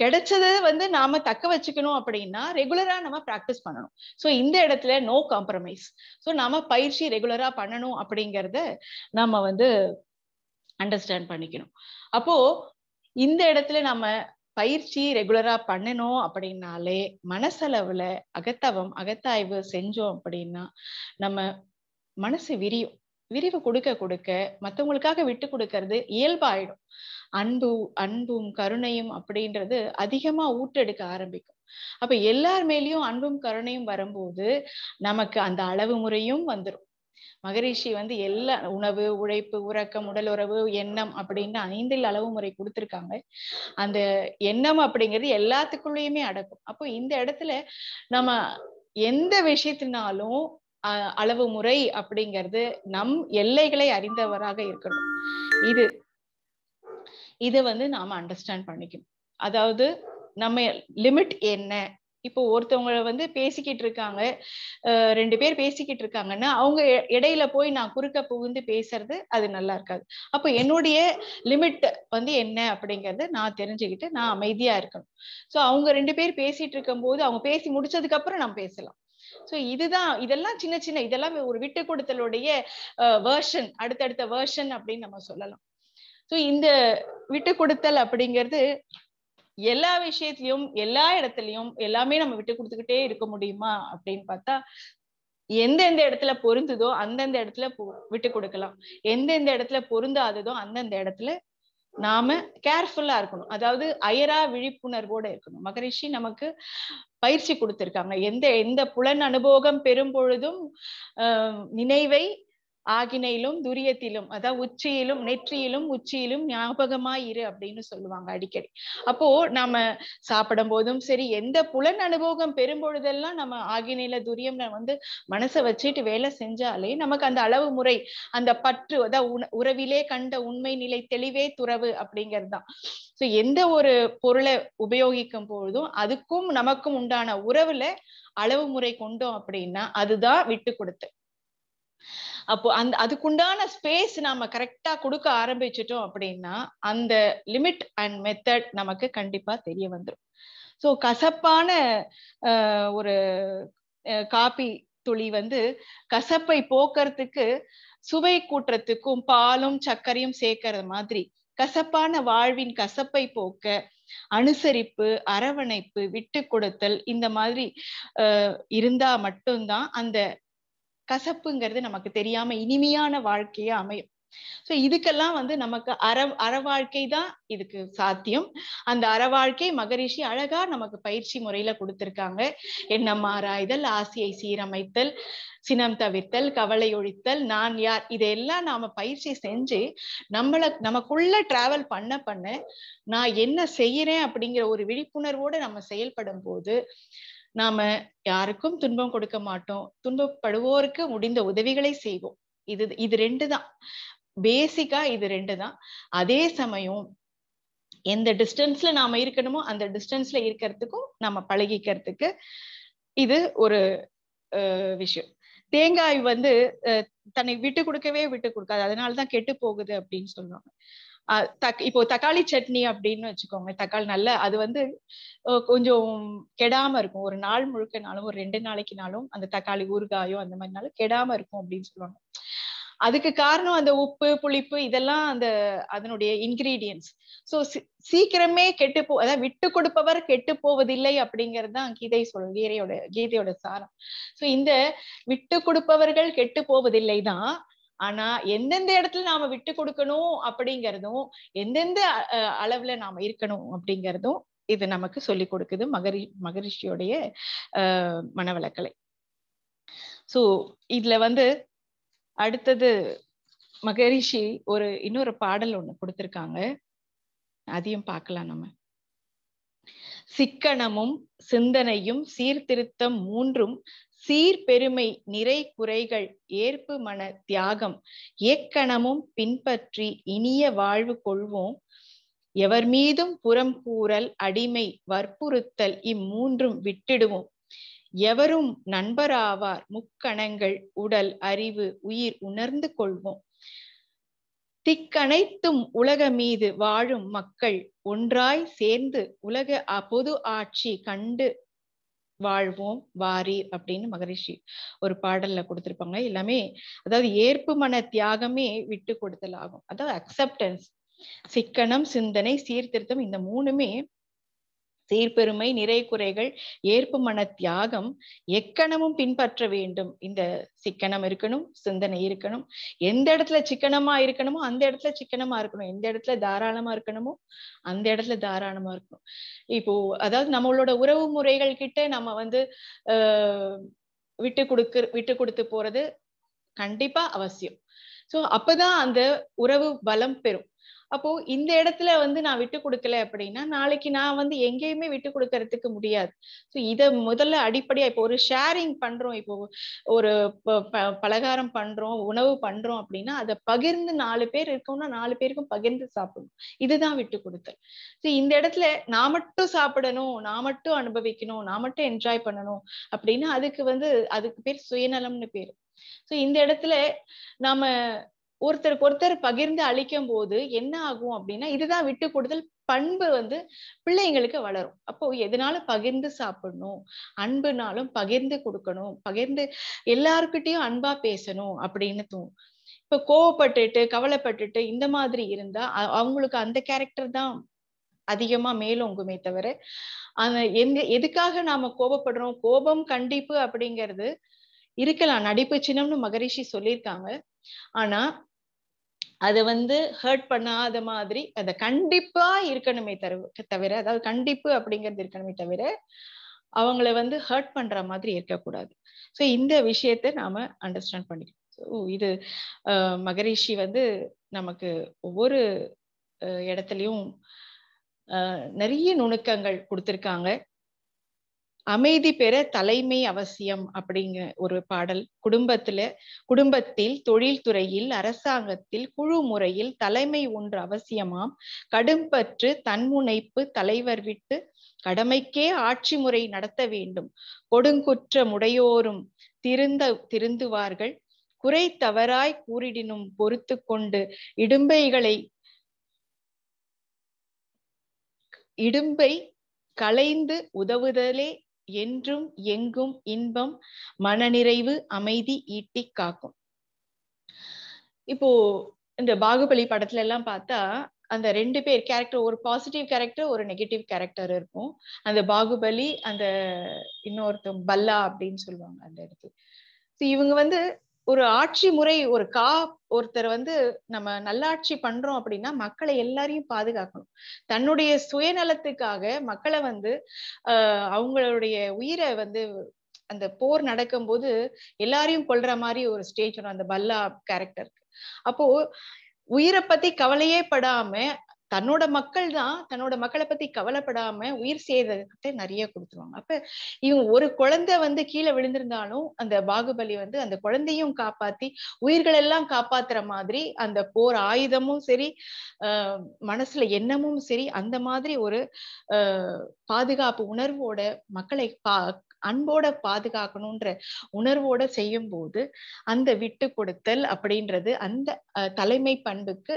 கிடைச்சது வந்து நாம தக்க வச்சுக்கணும் அப்படின்னா ரெகுலரா நம்ம பிராக்டிஸ் பண்ணணும். ஸோ இந்த இடத்துல நோ காம்ப்ரமைஸ் ஸோ நாம பயிற்சி ரெகுலரா பண்ணணும் அப்படிங்கறத நம்ம வந்து அண்டர்ஸ்டாண்ட் பண்ணிக்கணும். அப்போ இந்த இடத்துல நம்ம பயிற்சி ரெகுலரா பண்ணணும் அப்படின்னாலே மனசளவுல அகத்தவம் அகத்தாய்வு செஞ்சோம் அப்படின்னா நம்ம மனசு விரியும். விரிவு கொடுக்க கொடுக்க மற்றவங்களுக்காக விட்டு கொடுக்கறது இயல்பாயிடும். அன்பு அன்பும் கருணையும் அப்படின்றது அதிகமா ஊட்டெடுக்க ஆரம்பிக்கும். அப்ப எல்லார் மேலேயும் அன்பும் கருணையும் வரும்போது நமக்கு அந்த அளவு முறையும் வந்துடும் மகரிஷி வந்து எல்லா உணவு உழைப்பு உறக்கம் உடல் உறவு எண்ணம் அப்படின்னு ஐந்தில் அளவு முறை கொடுத்துருக்காங்க. அந்த எண்ணம் அப்படிங்கிறது எல்லாத்துக்குள்ளேயுமே அடக்கும் அப்போ இந்த இடத்துல நம்ம எந்த விஷயத்தினாலும் அளவு முறை அப்படிங்கிறது நம் எல்லைகளை அறிந்தவராக இருக்கணும். இது இதை வந்து நாம அண்டர்ஸ்டாண்ட் பண்ணிக்கணும். அதாவது நம்ம லிமிட் என்ன? இப்போ ஒருத்தவங்க வந்து பேசிக்கிட்டு இருக்காங்க. ரெண்டு பேர் பேசிக்கிட்டு இருக்காங்கன்னா அவங்க இடையில போய் நான் குறுக்க புகுந்து பேசுறது அது நல்லா இருக்காது. அப்போ என்னுடைய லிமிட் வந்து என்ன அப்படிங்கறத நான் தெரிஞ்சுக்கிட்டு நான் அமைதியா இருக்கணும். சோ அவங்க ரெண்டு பேர் பேசிட்டு இருக்கும் போது அவங்க பேசி முடிச்சதுக்கு அப்புறம் நான் பேசலாம். சோ இதுதான் இதெல்லாம் சின்ன சின்ன இதெல்லாம் ஒரு விட்டு கொடுத்தலுடைய வேர்ஷன் அடுத்தடுத்த வேர்ஷன் அப்படின்னு நம்ம சொல்லலாம். சோ இந்த விட்டு கொடுத்தல் அப்படிங்கிறது எல்லா விஷயத்திலயும் எல்லா இடத்துலயும் எல்லாமே நம்ம விட்டு கொடுத்துக்கிட்டே இருக்க முடியுமா? அப்படின்னு பார்த்தா எந்தெந்த இடத்துல பொருந்துதோ அந்தந்த இடத்துல விட்டு கொடுக்கலாம். எந்தெந்த இடத்துல பொருந்தாததோ அந்தந்த இடத்துல நாம கேர்ஃபுல்லா இருக்கணும். அதாவது அயரா விழிப்புணர்வோட இருக்கணும். மகரிஷி நமக்கு பயிற்சி கொடுத்திருக்காங்க. எந்த எந்த புலன் அனுபவம் பெறும் பொழுதும் ஆஹ் நினைவை ஆகினையிலும் துரியத்திலும் அதாவது உச்சியிலும் நெற்றியிலும் உச்சியிலும் ஞாபகமாய் இரு அப்படின்னு சொல்லுவாங்க அடிக்கடி. அப்போ நாம சாப்பிடும் போதும் சரி எந்த புலன் அனுபவம் பெறும் பொழுதெல்லாம் நம்ம ஆகினையில துரியம் வந்து மனசை வச்சுட்டு வேலை செஞ்சாலே நமக்கு அந்த அளவு முறை அந்த பற்று அதாவது உறவிலே கண்ட உண்மை நிலை தெளிவே துறவு அப்படிங்கிறது தான் சோ எந்த ஒரு பொருளை உபயோகிக்கும் பொழுதும் அதுக்கும் நமக்கும் உண்டான உறவுல அளவு முறை கொண்டோம் அப்படின்னா அதுதான் விட்டு கொடுத்து. அப்போ அந்த அதுக்குண்டான ஸ்பேஸ் நாம கரெக்டா கொடுக்க ஆரம்பிச்சிட்டோம் அப்படின்னா அந்த லிமிட் அண்ட் மெத்தட் நமக்கு கண்டிப்பா தெரிய வந்துடும் ஸோ கசப்பான ஒரு காபி துளி வந்து கசப்பை போக்குறதுக்கு சுவை கூட்டுறதுக்கும் பாலும் சர்க்கரையும் சேர்க்கறது மாதிரி கசப்பான வாழ்வின் கசப்பை போக்க அனுசரிப்பு அரவணைப்பு விட்டு கொடுத்தல் இந்த மாதிரி அஹ் இருந்தா மட்டும்தான் அந்த கசப்புங்கிறது நமக்கு தெரியாம இனிமையான வாழ்க்கையா அமையும். சோ இதுக்கெல்லாம் வந்து நமக்கு அற அற வாழ்க்கை தான் இதுக்கு சாத்தியம். அந்த அற வாழ்க்கை மகரிஷி அழகா நமக்கு பயிற்சி முறையில கொடுத்திருக்காங்க. எண்ணம் ஆராய்தல் ஆசையை சீரமைத்தல் சினம் தவிர்த்தல் கவலை ஒழித்தல் நான் யார்? இதையெல்லாம் நாம பயிற்சி செஞ்சு நம்மள நமக்குள்ள டிராவல் பண்ண பண்ண நான் என்ன செய்யறேன் அப்படிங்கிற ஒரு விழிப்புணர்வோட நம்ம செயல்படும் போது நாம யாருக்கும் துன்பம் கொடுக்க மாட்டோம். துன்பப்படுவோருக்கு முடிந்த உதவிகளை செய்வோம். இது இது ரெண்டு தான். பேசிக்கா இது ரெண்டு தான். அதே சமயம் எந்த டிஸ்டன்ஸ்ல நாம இருக்கணுமோ அந்த டிஸ்டன்ஸ்ல இருக்கிறதுக்கும் நம்ம பழகிக்கிறதுக்கு இது ஒரு விஷயம். தேங்காய் வந்து தன்னை விட்டு கொடுக்கவே விட்டு கொடுக்காது. அதனாலதான் கெட்டு போகுது அப்படின்னு சொல்லுவாங்க. இப்போ தக்காளி சட்னி அப்படின்னு வச்சுக்கோங்க தக்காளி நல்ல அது வந்து கொஞ்சம் கெடாம இருக்கும். ஒரு நாள் முழுக்கனாலும் ஒரு ரெண்டு நாளைக்குனாலும் அந்த தக்காளி ஊறுகாயோ அந்த மாதிரினாலும் கெடாம இருக்கும் அப்படின்னு சொல்லுவாங்க. அதுக்கு காரணம் அந்த உப்பு புளிப்பு இதெல்லாம் அந்த அதனுடைய இன்கிரீடியன்ஸ் சோ சீக்கிரமே கெட்டு போ அதாவது விட்டு கொடுப்பவர் கெட்டு போவதில்லை அப்படிங்கிறது தான் கீதை சொல் கீதையோட கீதையோட சாரம். சோ இந்த விட்டு கொடுப்பவர்கள் கெட்டு போவதில்லை தான் ஆனா எந்தெந்த இடத்துல நாம விட்டு கொடுக்கணும் அப்படிங்கறதும் எந்தெந்த அளவுல நாம இருக்கணும் அப்படிங்கறதும் இது நமக்கு சொல்லி கொடுக்குது மகரி மகரிஷியோடைய அஹ் மனவளக்கலை. சோ இதுல வந்து அடுத்தது மகரிஷி ஒரு இன்னொரு பாடல் ஒண்ணு கொடுத்திருக்காங்க. அதையும் பார்க்கலாம் நம்ம. சிக்கனமும் சிந்தனையும் சீர்திருத்தம் மூன்றும் சீர்பெருமை நிறை குறைகள் ஏற்பு மன தியாகம் ஏக்கணமும் பின்பற்றி இனிய வாழ்வு கொள்வோம். எவர் மீதும் புறம் கூறல் அடிமை வற்புறுத்தல் இம்மூன்றும் விட்டிடுவோம். எவரும் நண்பராவார் முக்கணங்கள் உடல் அறிவு உயிர் உணர்ந்து கொள்வோம். திக்கனைத்தும் உலக மீது வாழும் மக்கள் ஒன்றாய் சேர்ந்து உலக பொது ஆட்சி கண்டு வாழ்வோம் வாரி அப்படின்னு மகரிஷி ஒரு பாடல்ல கொடுத்திருப்பாங்க. எல்லாமே அதாவது ஏற்பு மன தியாகமே விட்டு கொடுத்தல் ஆகும். அதாவது அக்செப்டன்ஸ் சிக்கனம் சிந்தனை சீர்திருத்தம் இந்த மூணுமே சீர்பெருமை நிறை குறைகள் ஏற்பு மன தியாகம் எக்கணமும் பின்பற்ற வேண்டும். இந்த சிக்கனம் இருக்கணும் சிந்தனை இருக்கணும். எந்த இடத்துல சிக்கனமா இருக்கணுமோ அந்த இடத்துல சிக்கனமா இருக்கணும். எந்த இடத்துல தாராளமா இருக்கணுமோ அந்த இடத்துல தாராளமா இருக்கணும். இப்போ அதாவது நம்மளோட உறவு முறைகள் கிட்ட நம்ம வந்து ஆஹ் விட்டு கொடுக்க விட்டு கொடுத்து போறது கண்டிப்பா அவசியம். சோ அப்பதான் அந்த உறவு பலம் பெறும். அப்போ இந்த இடத்துல வந்து நான் விட்டு கொடுக்கல அப்படின்னா நாளைக்கு நான் வந்து எங்கேயுமே விட்டு கொடுக்கறதுக்கு முடியாது. ஸோ இதை முதல்ல அடிப்படையா இப்போ ஒரு ஷேரிங் பண்றோம். இப்போ ஒரு பலகாரம் பண்றோம் உணவு பண்றோம் அப்படின்னா அதை பகிர்ந்து நாலு பேர் இருக்கோம்னா நாலு பேருக்கும் பகிர்ந்து சாப்பிடணும். இதுதான் விட்டு கொடுத்தல். ஸோ இந்த இடத்துல நான் மட்டும் சாப்பிடணும் நான் மட்டும் அனுபவிக்கணும் நான் மட்டும் என்ஜாய் பண்ணணும் அப்படின்னா அதுக்கு வந்து அதுக்கு பேர் சுயநலம்னு பேரு. ஸோ இந்த இடத்துல நாம ஒருத்தருக்கு ஒருத்தர் பகிர்ந்து அழிக்கும் போது என்ன ஆகும் அப்படின்னா இதுதான் விட்டு கொடுத்தல் பண்பு வந்து பிள்ளைங்களுக்கு வளரும். அப்போ எதனால பகிர்ந்து சாப்பிடணும்? அன்புனாலும் பகிர்ந்து கொடுக்கணும். பகிர்ந்து எல்லாருக்கிட்டையும் அன்பா பேசணும் அப்படின்னு தோணும். இப்ப கோவப்பட்டுட்டு கவலைப்பட்டுட்டு இந்த மாதிரி இருந்தா அவங்களுக்கு அந்த கேரக்டர் தான் அதிகமா மேலோங்குமே தவிர அந்த எந்த எதுக்காக நாம கோபப்படுறோம் கோபம் கண்டிப்பு அப்படிங்கிறது இருக்கலாம். நடிப்பு சின்னம்னு மகரிஷி சொல்லியிருக்காங்க. ஆனா அதை வந்து ஹர்ட் பண்ணாத மாதிரி அதை கண்டிப்பா இருக்கணுமே தவிர தவிர அதாவது கண்டிப்பு அப்படிங்கிறது இருக்கணுமே தவிர அவங்கள வந்து ஹர்ட் பண்ற மாதிரி இருக்கக்கூடாது. ஸோ இந்த விஷயத்த நாம அண்டர்ஸ்டாண்ட் பண்ணிக்கணும். ஸோ இது மகரிஷி வந்து நமக்கு ஒவ்வொரு இடத்துலையும் நிறைய நுணுக்கங்கள் கொடுத்துருக்காங்க. அமைதி பெற தலைமை அவசியம் அப்படிங்கிற ஒரு பாடல். குடும்பத்துல குடும்பத்தில் தொழில்துறையில் அரசாங்கத்தில் குழு முறையில் தலைமை ஒன்று அவசியமாம். கடும்பற்று தன்முனைப்பு தலைவர் விட்டு கடமைக்கே ஆட்சி முறை நடத்த வேண்டும். கொடுங்குற்ற முடையோரும் திருந்த திருந்துவார்கள். குறை தவறாய் கூறிடினும் பொறுத்து கொண்டு இடும்பைகளை இடும்பை களைந்து உதவுதலே என்றும் எங்கும் இன்பம் மனநிறைவு அமைதி ஈட்டி காக்கும். இப்போ இந்த பாகுபலி படத்துல எல்லாம் பார்த்தா அந்த ரெண்டு பேர் கேரக்டர் ஒரு பாசிட்டிவ் கேரக்டர் ஒரு நெகட்டிவ் கேரக்டர் இருக்கும். அந்த பாகுபலி அந்த இன்னொருத்தம் பல்லா அப்படின்னு சொல்லுவாங்க அந்த இடத்துல. இவங்க வந்து ஒரு ஆட்சி முறை ஒரு கா ஒருத்தர் வந்து நம்ம நல்லாட்சி பண்றோம் அப்படின்னா மக்களை எல்லாரையும் பாதுகாக்கணும். தன்னுடைய சுயநலத்துக்காக மக்களை வந்து ஆஹ் அவங்களுடைய உயிரை வந்து அந்த போர் நடக்கும்போது எல்லாரையும் கொல்ற மாதிரி ஒரு ஸ்டேஜ் வரும். அந்த பல்லா கேரக்டருக்கு அப்போ உயிரை பத்தி கவலையே படாம தன்னோட மக்கள் தான் தன்னோட மக்களை பத்தி கவலைப்படாம உயிர் சேதத்தை நிறைய கொடுத்துருவாங்க. அப்ப இவங்க ஒரு குழந்தை வந்து கீழே விழுந்திருந்தாலும் அந்த பாகுபலி வந்து அந்த குழந்தையும் காப்பாத்தி உயிர்களெல்லாம் காப்பாத்துற மாதிரி அந்த போர் ஆயுதமும் சரி ஆஹ் மனசுல எண்ணமும் சரி அந்த மாதிரி ஒரு ஆஹ் பாதுகாப்பு உணர்வோட மக்களை பா அன்போட பாதுகாக்கணும்ன்ற உணர்வோட செய்யும் போது அந்த விட்டு கொடுத்தல் அப்படின்றது அந்த தலைமை பண்புக்கு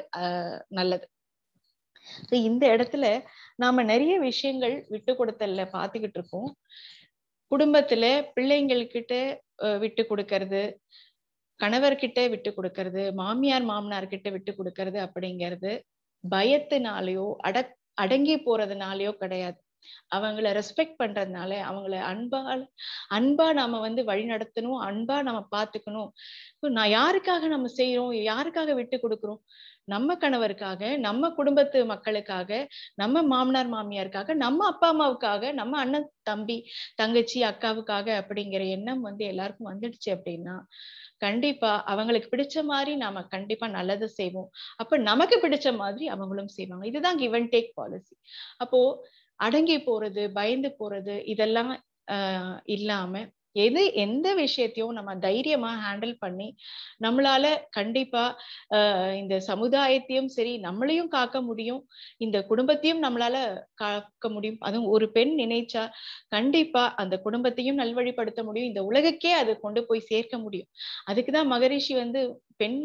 நல்லது. இந்த இடத்துல நாம நிறைய விஷயங்கள் விட்டு கொடுத்தல்ல பாத்துக்கிட்டு இருக்கோம். குடும்பத்துல பிள்ளைங்கள்கிட்ட விட்டு கொடுக்கறது கணவர்கிட்ட விட்டு கொடுக்கறது மாமியார் மாமனார் கிட்ட விட்டு கொடுக்கறது அப்படிங்கிறது பயத்தினாலேயோ அட அடங்கி போறதுனாலயோ கிடையாது. அவங்கள ரெஸ்பெக்ட் பண்றதுனால அவங்கள அன்பால் அன்பா நாம வந்து வழி நடத்தணும் அன்பா நம்ம பாத்துக்கணும். நான் யாருக்காக நம்ம செய்யறோம் யாருக்காக விட்டு கொடுக்குறோம்? நம்ம கணவருக்காக நம்ம குடும்பத்து மக்களுக்காக நம்ம மாமனார் மாமியாருக்காக நம்ம அப்பா அம்மாவுக்காக நம்ம அண்ணன் தம்பி தங்கச்சி அக்காவுக்காக அப்படிங்கிற எண்ணம் வந்து எல்லாருக்கும் வந்துடுச்சு அப்படின்னா கண்டிப்பா அவங்களுக்கு பிடிச்ச மாதிரி நாம கண்டிப்பா நல்லது செய்வோம். அப்ப நமக்கு பிடிச்ச மாதிரி அவங்களும் செய்வாங்க. இதுதான் கிவ் அண்ட் டேக் பாலிசி அப்போ அடங்கி போறது பயந்து போறது இதெல்லாம் ஆஹ் இல்லாம எது எந்த விஷயத்தையும் நம்ம தைரியமா ஹேண்டில் பண்ணி நம்மளால கண்டிப்பா இந்த சமுதாயத்தையும் சரி நம்மளையும் காக்க முடியும். இந்த குடும்பத்தையும் நம்மளால காக்க முடியும். அதுவும் ஒரு பெண் நினைச்சா கண்டிப்பா அந்த குடும்பத்தையும் நல்வழிப்படுத்த முடியும். இந்த உலகக்கே அதை கொண்டு போய் சேர்க்க முடியும். அதுக்குதான் மகரிஷி வந்து பெண்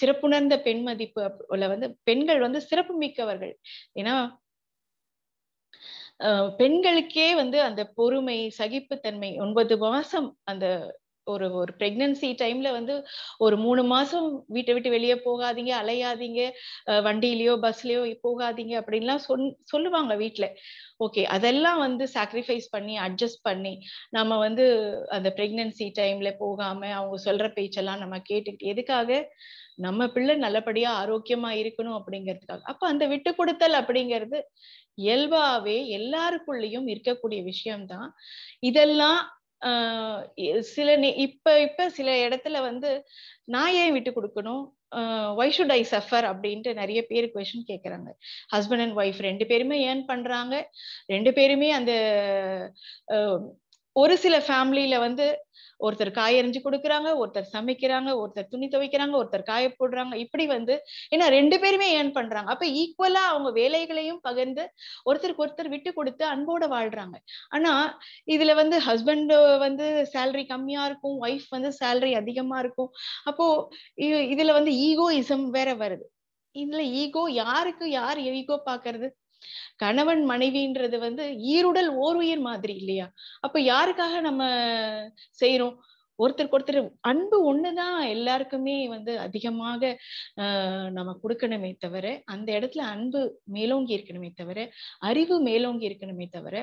சிறப்புணர்ந்த பெண் மதிப்பு வந்து பெண்கள் வந்து சிறப்பு மிக்கவர்கள் ஏன்னா பெண்களுக்கே வந்து அந்த பொறுமை சகிப்புத்தன்மை ஒன்பது மாசம் அந்த ஒரு ஒரு பிரெக்னன்சி டைம்ல வந்து ஒரு மூணு மாசம் வீட்டை விட்டு வெளியே போகாதீங்க அலையாதீங்க வண்டியிலயோ பஸ்லயோ போகாதீங்க அப்படின்லாம் சொல் சொல்லுவாங்க வீட்டுல ஓகே அதெல்லாம் வந்து சாக்ரிஃபைஸ் பண்ணி அட்ஜஸ்ட் பண்ணி நம்ம வந்து அந்த பிரெக்னன்சி டைம்ல போகாம அவங்க சொல்ற பேச்செல்லாம் நம்ம கேட்டுக்கிட்டு எதுக்காக? நம்ம பிள்ளை நல்லபடியா ஆரோக்கியமா இருக்கணும் அப்படிங்கிறதுக்காக. அப்ப அந்த விட்டு கொடுத்தல் அப்படிங்கிறது இயல்பாவே எல்லாருக்குள்ளயும் இருக்கக்கூடிய விஷயம்தான். இதெல்லாம் சில இப்ப இப்ப சில இடத்துல வந்து நான் ஏன் விட்டு கொடுக்கணும்? ஒய் ஷுட் ஐ சஃபர் அப்படின்ட்டு நிறைய பேர் கொஷின் கேட்குறாங்க ஹஸ்பண்ட் அண்ட் ஒய்ஃப் ரெண்டு பேருமே ஏர்ன் பண்றாங்க. ரெண்டு பேருமே அந்த ஒரு சில ஃபேமிலியில வந்து ஒருத்தர் காய் எறிஞ்சு கொடுக்குறாங்க ஒருத்தர் சமைக்கிறாங்க ஒருத்தர் துணி துவைக்கிறாங்க ஒருத்தர் காய போடுறாங்க. இப்படி வந்து ஏன்னா ரெண்டு பேருமே ஏர்ன் பண்றாங்க. அப்ப ஈக்குவலா அவங்க வேலைகளையும் பகிர்ந்து ஒருத்தருக்கு ஒருத்தர் விட்டு கொடுத்து அன்போட வாழ்றாங்க. ஆனா இதுல வந்து ஹஸ்பண்ட் வந்து சேலரி கம்மியா இருக்கும் ஒய்ஃப் வந்து சேலரி அதிகமா இருக்கும். அப்போ இதுல வந்து ஈகோயிசம் வேற வருது. இதுல ஈகோ யாருக்கு யார் ஈகோ பாக்குறது? கணவன் மனைவின்றது வந்து ஈருடல் ஓர் உயிர் மாதிரி இல்லையா? அப்ப யாருக்காக நம்ம செய்யறோம் ஒருத்தருக்கு ஒருத்தர் அன்பு ஒண்ணுதான் எல்லாருக்குமே வந்து அதிகமாக ஆஹ் நம்ம கொடுக்கணுமே தவிர அந்த இடத்துல அன்பு மேலோங்கி இருக்கணுமே தவிர அறிவு மேலோங்கி இருக்கணுமே தவிர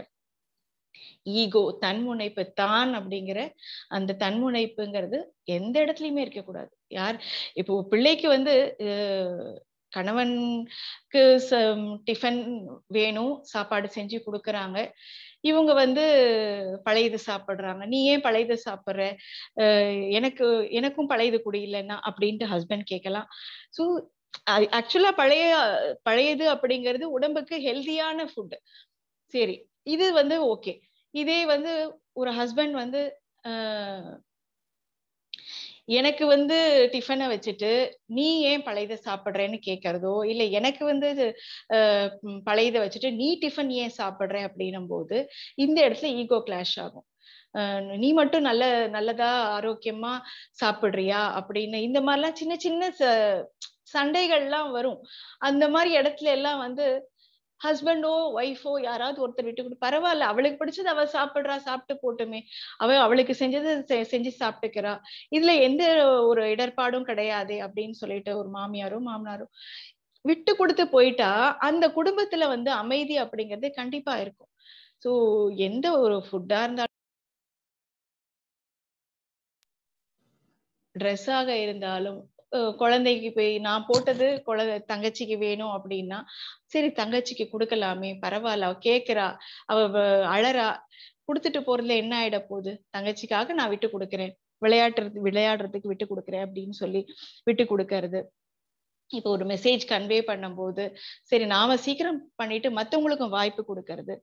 ஈகோ தன்முனைப்பு தான் அப்படிங்கிற அந்த தன்முனைப்புங்கிறது எந்த இடத்துலயுமே இருக்கக்கூடாது. யார் இப்போ பிள்ளைக்கு வந்து கணவனுக்கு டிஃபன் வேணும் சாப்பாடு செஞ்சு கொடுக்குறாங்க. இவங்க வந்து பழையது சாப்பிட்றாங்க. நீ ஏன் பழையது சாப்பிட்ற? எனக்கு எனக்கும் பழையது குடியில்லைன்னா அப்படின்ட்டு ஹஸ்பண்ட் கேட்கலாம் ஸோ ஆக்சுவலா பழைய பழையது அப்படிங்கிறது உடம்புக்கு ஹெல்தியான ஃபுட்டு சரி இது வந்து ஓகே இதே வந்து ஒரு ஹஸ்பண்ட் வந்து எனக்கு வந்து டிஃபனை வச்சுட்டு நீ ஏன் பழையத சாப்பிட்றேன்னு கேட்கறதோ இல்லை எனக்கு வந்து பழையத வச்சுட்டு நீ டிஃபன் ஏன் சாப்பிட்ற? அப்படின்னும் போது இந்த இடத்துல ஈகோ கிளாஷ் ஆகும். நீ மட்டும் நல்ல நல்லதா ஆரோக்கியமா சாப்பிடுறியா? அப்படின்னு இந்த மாதிரிலாம் சின்ன சின்ன ச- சண்டைகள்லாம் வரும். அந்த மாதிரி இடத்துல எல்லாம் வந்து ஹஸ்பண்டோ ஒய்ஃபோ யாராவது ஒருத்தர் விட்டு கொடு பரவாயில்ல அவளுக்கு பிடிச்சது அவ சாப்பிடுறா சாப்பிட்டு போட்டுமே. அவ அவளுக்கு செஞ்சது செஞ்சு சாப்பிட்டுக்கிறா. இதுல எந்த ஒரு இடர்பாடும் கிடையாது அப்படின்னு சொல்லிட்டு ஒரு மாமியாரும் மாமனாரும் விட்டு கொடுத்து போயிட்டா அந்த குடும்பத்துல வந்து அமைதி அப்படிங்கிறது கண்டிப்பா இருக்கும். சோ எந்த ஒரு ஃபுட்டா இருந்தாலும் ட்ரெஸ்ஸாக இருந்தாலும் குழந்தைக்கு போய் நான் போட்டது குழந்தை தங்கச்சிக்கு வேணும் அப்படின்னா சரி தங்கச்சிக்கு கொடுக்கலாமே பரவாயில்ல அவ கேக்குறா அவ அழறா கொடுத்துட்டு போறதுல என்ன ஆயிட போகுது? தங்கச்சிக்காக நான் விட்டு கொடுக்குறேன். விளையாடுறது விளையாடுறதுக்கு விட்டு கொடுக்குறேன் அப்படின்னு சொல்லி விட்டு கொடுக்கறது. இப்போ ஒரு மெசேஜ் கன்வே பண்ணும்போது சரி நாம சீக்கிரம் பண்ணிட்டு மத்தவங்களுக்கும் வாய்ப்பு கொடுக்கறது.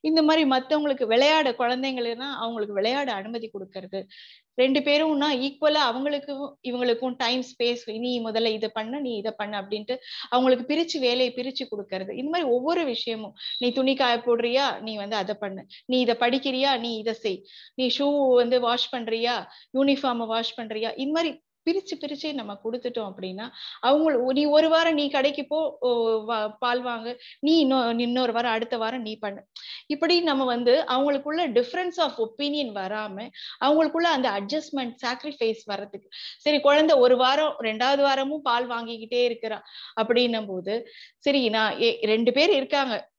இந்த மாதிரி மத்தவங்களுக்கு விளையாட குழந்தைங்களுக்குன்னா அவங்களுக்கு விளையாட அனுமதி கொடுக்கறது. ரெண்டு பேரும்னா ஈக்குவலா அவங்களுக்கும் இவங்களுக்கும் டைம் ஸ்பேஸ் நீ முதல்ல இதை பண்ண நீ இதை பண்ண அப்படின்ட்டு அவங்களுக்கு பிரிச்சு வேலையை பிரிச்சு கொடுக்கறது. இந்த மாதிரி ஒவ்வொரு விஷயமும். நீ துணி காய போடுறியா? நீ வந்து அதை பண்ணு. நீ இதை படிக்கிறியா? நீ இதை செய். நீ ஷூ வந்து வாஷ் பண்றியா? யூனிஃபார்மை வாஷ் பண்றியா? இந்த மாதிரி பிரிச்சு பிரிச்சு நம்ம கொடுத்துட்டோம் அப்படின்னா அவங்க நீ ஒரு வாரம் நீ கடைக்கு போ ஓ, வா- பால் வாங்க. நீ இன்னொரு இன்னொரு வாரம் அடுத்த வாரம் நீ பண்ணு. இப்படி நம்ம வந்து அவங்களுக்குள்ள டிஃப்ரென்ஸ் ஆஃப் ஒப்பீனியன் வராம அவங்களுக்குள்ள அந்த அட்ஜஸ்ட்மெண்ட் சாக்ரிஃபைஸ் வர்றதுக்கு. சரி குழந்தை ஒரு வாரம் ரெண்டாவது வாரமும் பால் வாங்கிக்கிட்டே இருக்கிறா. அப்படின்னும் போது சரி நான் ஏ- ரெண்டு பேர் இருக்காங்க.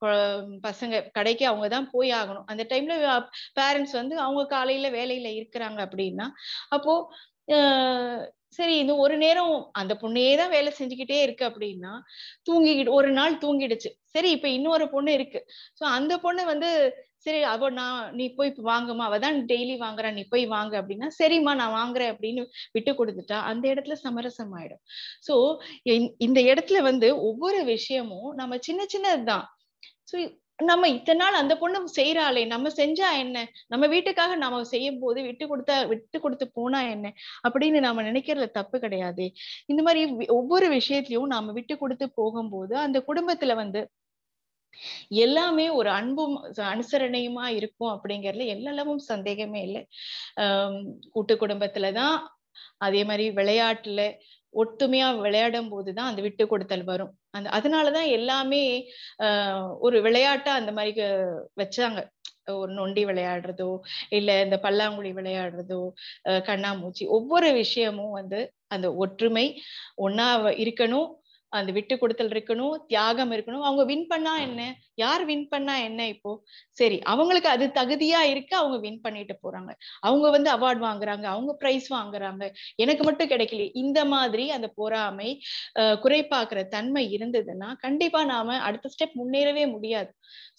பசங்க கடைக்கு அவங்க தான் போய் ஆகணும். அந்த டைம்ல பேரண்ட்ஸ் வந்து அவங்க காலையில வேலையில இருக்கிறாங்க அப்படின்னா அப்போ சரி இது ஒரு நேரம் அந்த பொண்ணே தான் வேலை செஞ்சுக்கிட்டே இருக்கு அப்படின்னா தூங்கிக்கிட்டு ஒரு நாள் தூங்கிடுச்சு. சரி இப்ப இன்னொரு பொண்ணு இருக்கு. சோ அந்த பொண்ணு வந்து சரி அவ நான் நீ போய் இப்ப வாங்குமா அவ தான் டெய்லி வாங்குறா நீ போய் வாங்க அப்படின்னா சரிம்மா நான் வாங்குறேன் அப்படின்னு விட்டு கொடுத்துட்டா அந்த இடத்துல சமரசம் ஆயிடும். சோ இந்த இடத்துல வந்து ஒவ்வொரு விஷயமும் நம்ம சின்ன சின்னதுதான். ஸோ நம்ம இத்தனை நாள் அந்த பொண்ணு செய்யறாளே நம்ம செஞ்சா என்ன? நம்ம வீட்டுக்காக நாம செய்யும் போது விட்டு கொடுத்தா விட்டு கொடுத்து போனா என்ன? அப்படின்னு நாம நினைக்கிறதுல தப்பு கிடையாது. இந்த மாதிரி ஒவ்வொரு விஷயத்திலயும் நாம விட்டு கொடுத்து போகும்போது அந்த குடும்பத்துல வந்து எல்லாமே ஒரு அன்பும் அனுசரணையுமா இருக்கும் அப்படிங்கறதுல எல்லளவும் சந்தேகமே இல்லை. ஆஹ் கூட்டு குடும்பத்துலதான் அதே மாதிரி விளையாட்டுல ஒத்துமையா விளையாடும் போதுதான் அந்த விட்டு கொடுத்தல் வரும். அந்த அதனாலதான் எல்லாமே ஆஹ் ஒரு விளையாட்டா அந்த மாதிரி வச்சாங்க. ஒரு நொண்டி விளையாடுறதோ இல்ல இந்த பல்லாங்குழி விளையாடுறதோ அஹ் கண்ணாமூச்சி ஒவ்வொரு விஷயமும் வந்து அந்த ஒற்றுமை ஒன்னா இருக்கணும். அந்த விட்டு கொடுத்தல் இருக்கணும் தியாகம் இருக்கணும். அவங்க வின் பண்ணா என்ன? யார் வின் பண்ணா என்ன இப்போ? சரி அவங்களுக்கு அது தகுதியா இருக்கு அவங்க வின் பண்ணிட்டு போறாங்க. அவங்க வந்து அவார்ட் வாங்குறாங்க அவங்க பிரைஸ் வாங்குறாங்க. எனக்கு மட்டும் கிடைக்கல. இந்த மாதிரி அந்த பொறாமை அஹ் குறைபாக்குற தன்மை இருந்ததுன்னா கண்டிப்பா நாம அடுத்த ஸ்டெப் முன்னேறவே முடியாது.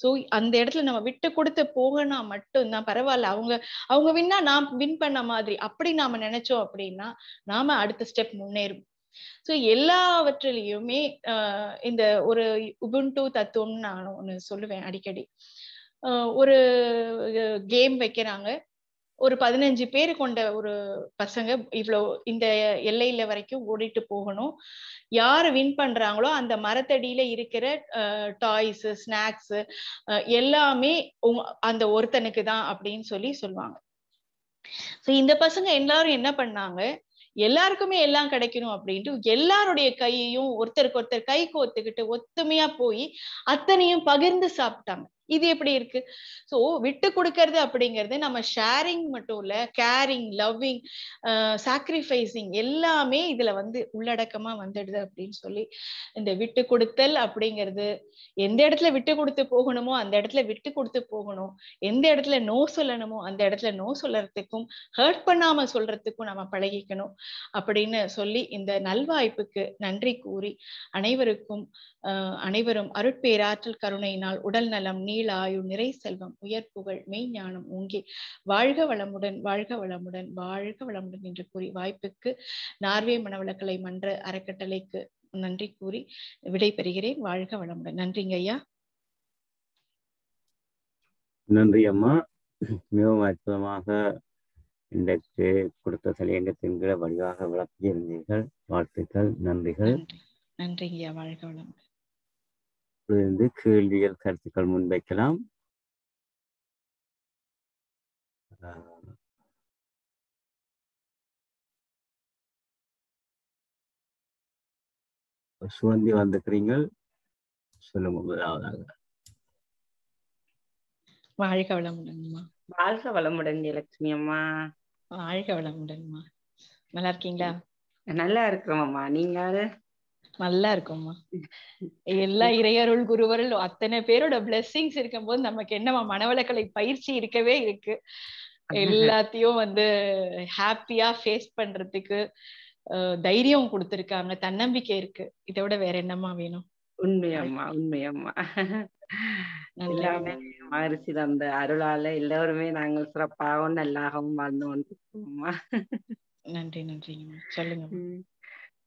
சோ அந்த இடத்துல நம்ம விட்டு கொடுத்து போகனா மட்டும்தான் பரவாயில்ல. அவங்க அவங்க வின்னா நான் வின் பண்ண மாதிரி அப்படி நாம நினைச்சோம் அப்படின்னா நாம அடுத்த ஸ்டெப் முன்னேறும். சோ எல்லாவற்றிலையுமே ஆஹ் இந்த ஒரு உபுண்டு தத்துவம்னு நான் ஒண்ணு சொல்லுவேன் அடிக்கடி. ஆஹ் ஒரு கேம் வைக்கிறாங்க. ஒரு பதினஞ்சு பேர் கொண்ட ஒரு பசங்க இவ்வளோ இந்த எல்லையில வரைக்கும் ஓடிட்டு போகணும். யாரு வின் பண்றாங்களோ அந்த மரத்தடியில இருக்கிற டாய்ஸ் ஸ்நாக்ஸ் எல்லாமே அந்த ஒருத்தனுக்கு தான் அப்படின்னு சொல்லி சொல்லுவாங்க. சோ இந்த பசங்க எல்லாரும் என்ன பண்ணாங்க? எல்லாருக்குமே எல்லாம் கிடைக்கணும் அப்படின்ட்டு எல்லாருடைய கையையும் ஒருத்தருக்கு ஒருத்தர் கை கோத்துக்கிட்டு ஒத்துமையா போய் அத்தனையும் பகிர்ந்து சாப்பிட்டாங்க. இது எப்படி இருக்கு? சோ விட்டு கொடுக்கறது அப்படிங்கிறது நம்ம ஷேரிங் மட்டும் இல்ல கேரிங் லவ்விங் சாக்ரிஃபைசிங் எல்லாமே இதுல வந்து உள்ளடக்கமா வந்துடுது அப்படின்னு சொல்லி இந்த விட்டு கொடுத்தல் அப்படிங்கிறது எந்த இடத்துல விட்டு கொடுத்து போகணுமோ அந்த இடத்துல விட்டு கொடுத்து போகணும். எந்த இடத்துல நோ சொல்லணுமோ அந்த இடத்துல நோ சொல்றதுக்கும் ஹர்ட் பண்ணாம சொல்றதுக்கும் நம்ம பழகிக்கணும் அப்படின்னு சொல்லி இந்த நல்வாய்ப்புக்கு நன்றி கூறி அனைவருக்கும் ஆஹ் அனைவரும் அருட்பேராற்றல் கருணையினால் உடல் நலம் நீர் ஆயுள் நிறை செல்வம் உயர் புகழ் மெய்ஞானம் ஓங்கி வாழ்க வளமுடன் வாழ்க வளமுடன் வாழ்க வளமுடன் என்று கூறி வாய்ப்புக்கு நார்வே மனவளக்கலை மன்ற அறக்கட்டளைக்கு நன்றி கூறி விடை பெறுகிறேன் வாழ்க வளமுடன். நன்றிங்க ஐயா. நன்றி அம்மா. மிகவும் அற்புதமாக இன்றைக்கு கொடுத்த தலையங்கத்தின் கீழ வழியாக விளக்கியிருந்தீர்கள். வாழ்த்துக்கள் நன்றிகள். நன்றி. நன்றிங்க ஐயா. வாழ்க வளமுடன். இருந்து கேள்விகள் கருத்துக்கள் முன்வைக்கலாம். சுவந்தி வந்துக்கிறீங்க சொல்லுங்க முதலாவதாக. வாழ்க வளமுடன்மா. வாழ்க வளமுடன் லட்சுமி அம்மா. வாழ்க வளமுடன்மா. நல்லா இருக்கீங்களா? நல்லா இருக்கிறோம் அம்மா. நீங்க? நல்லா இருக்கும்மா எல்லா இறையருள் குருவருள் அத்தனை பேரோட பிளெஸ்ஸிங்ஸ் இருக்கும்போது நமக்கு என்னமா மனவளக்கலை பயிற்சி இருக்கவே இருக்கு. எல்லாத்தையும் வந்து ஹாப்பியா ஃபேஸ் பண்றதுக்கு தைரியம் கொடுத்திருக்காங்க. தன்னம்பிக்கை இருக்கு. இதை விட வேற என்னமா வேணும்? உண்மையம்மா உண்மையம்மா. எல்லாமே மகரிஷி அந்த அருளால எல்லாருமே நாங்கள் சிறப்பாகவும் நல்லாகவும் வாழ்ந்து கொண்டிருக்கோம்மா. நன்றி நன்றிங்கம்மா. சொல்லுங்க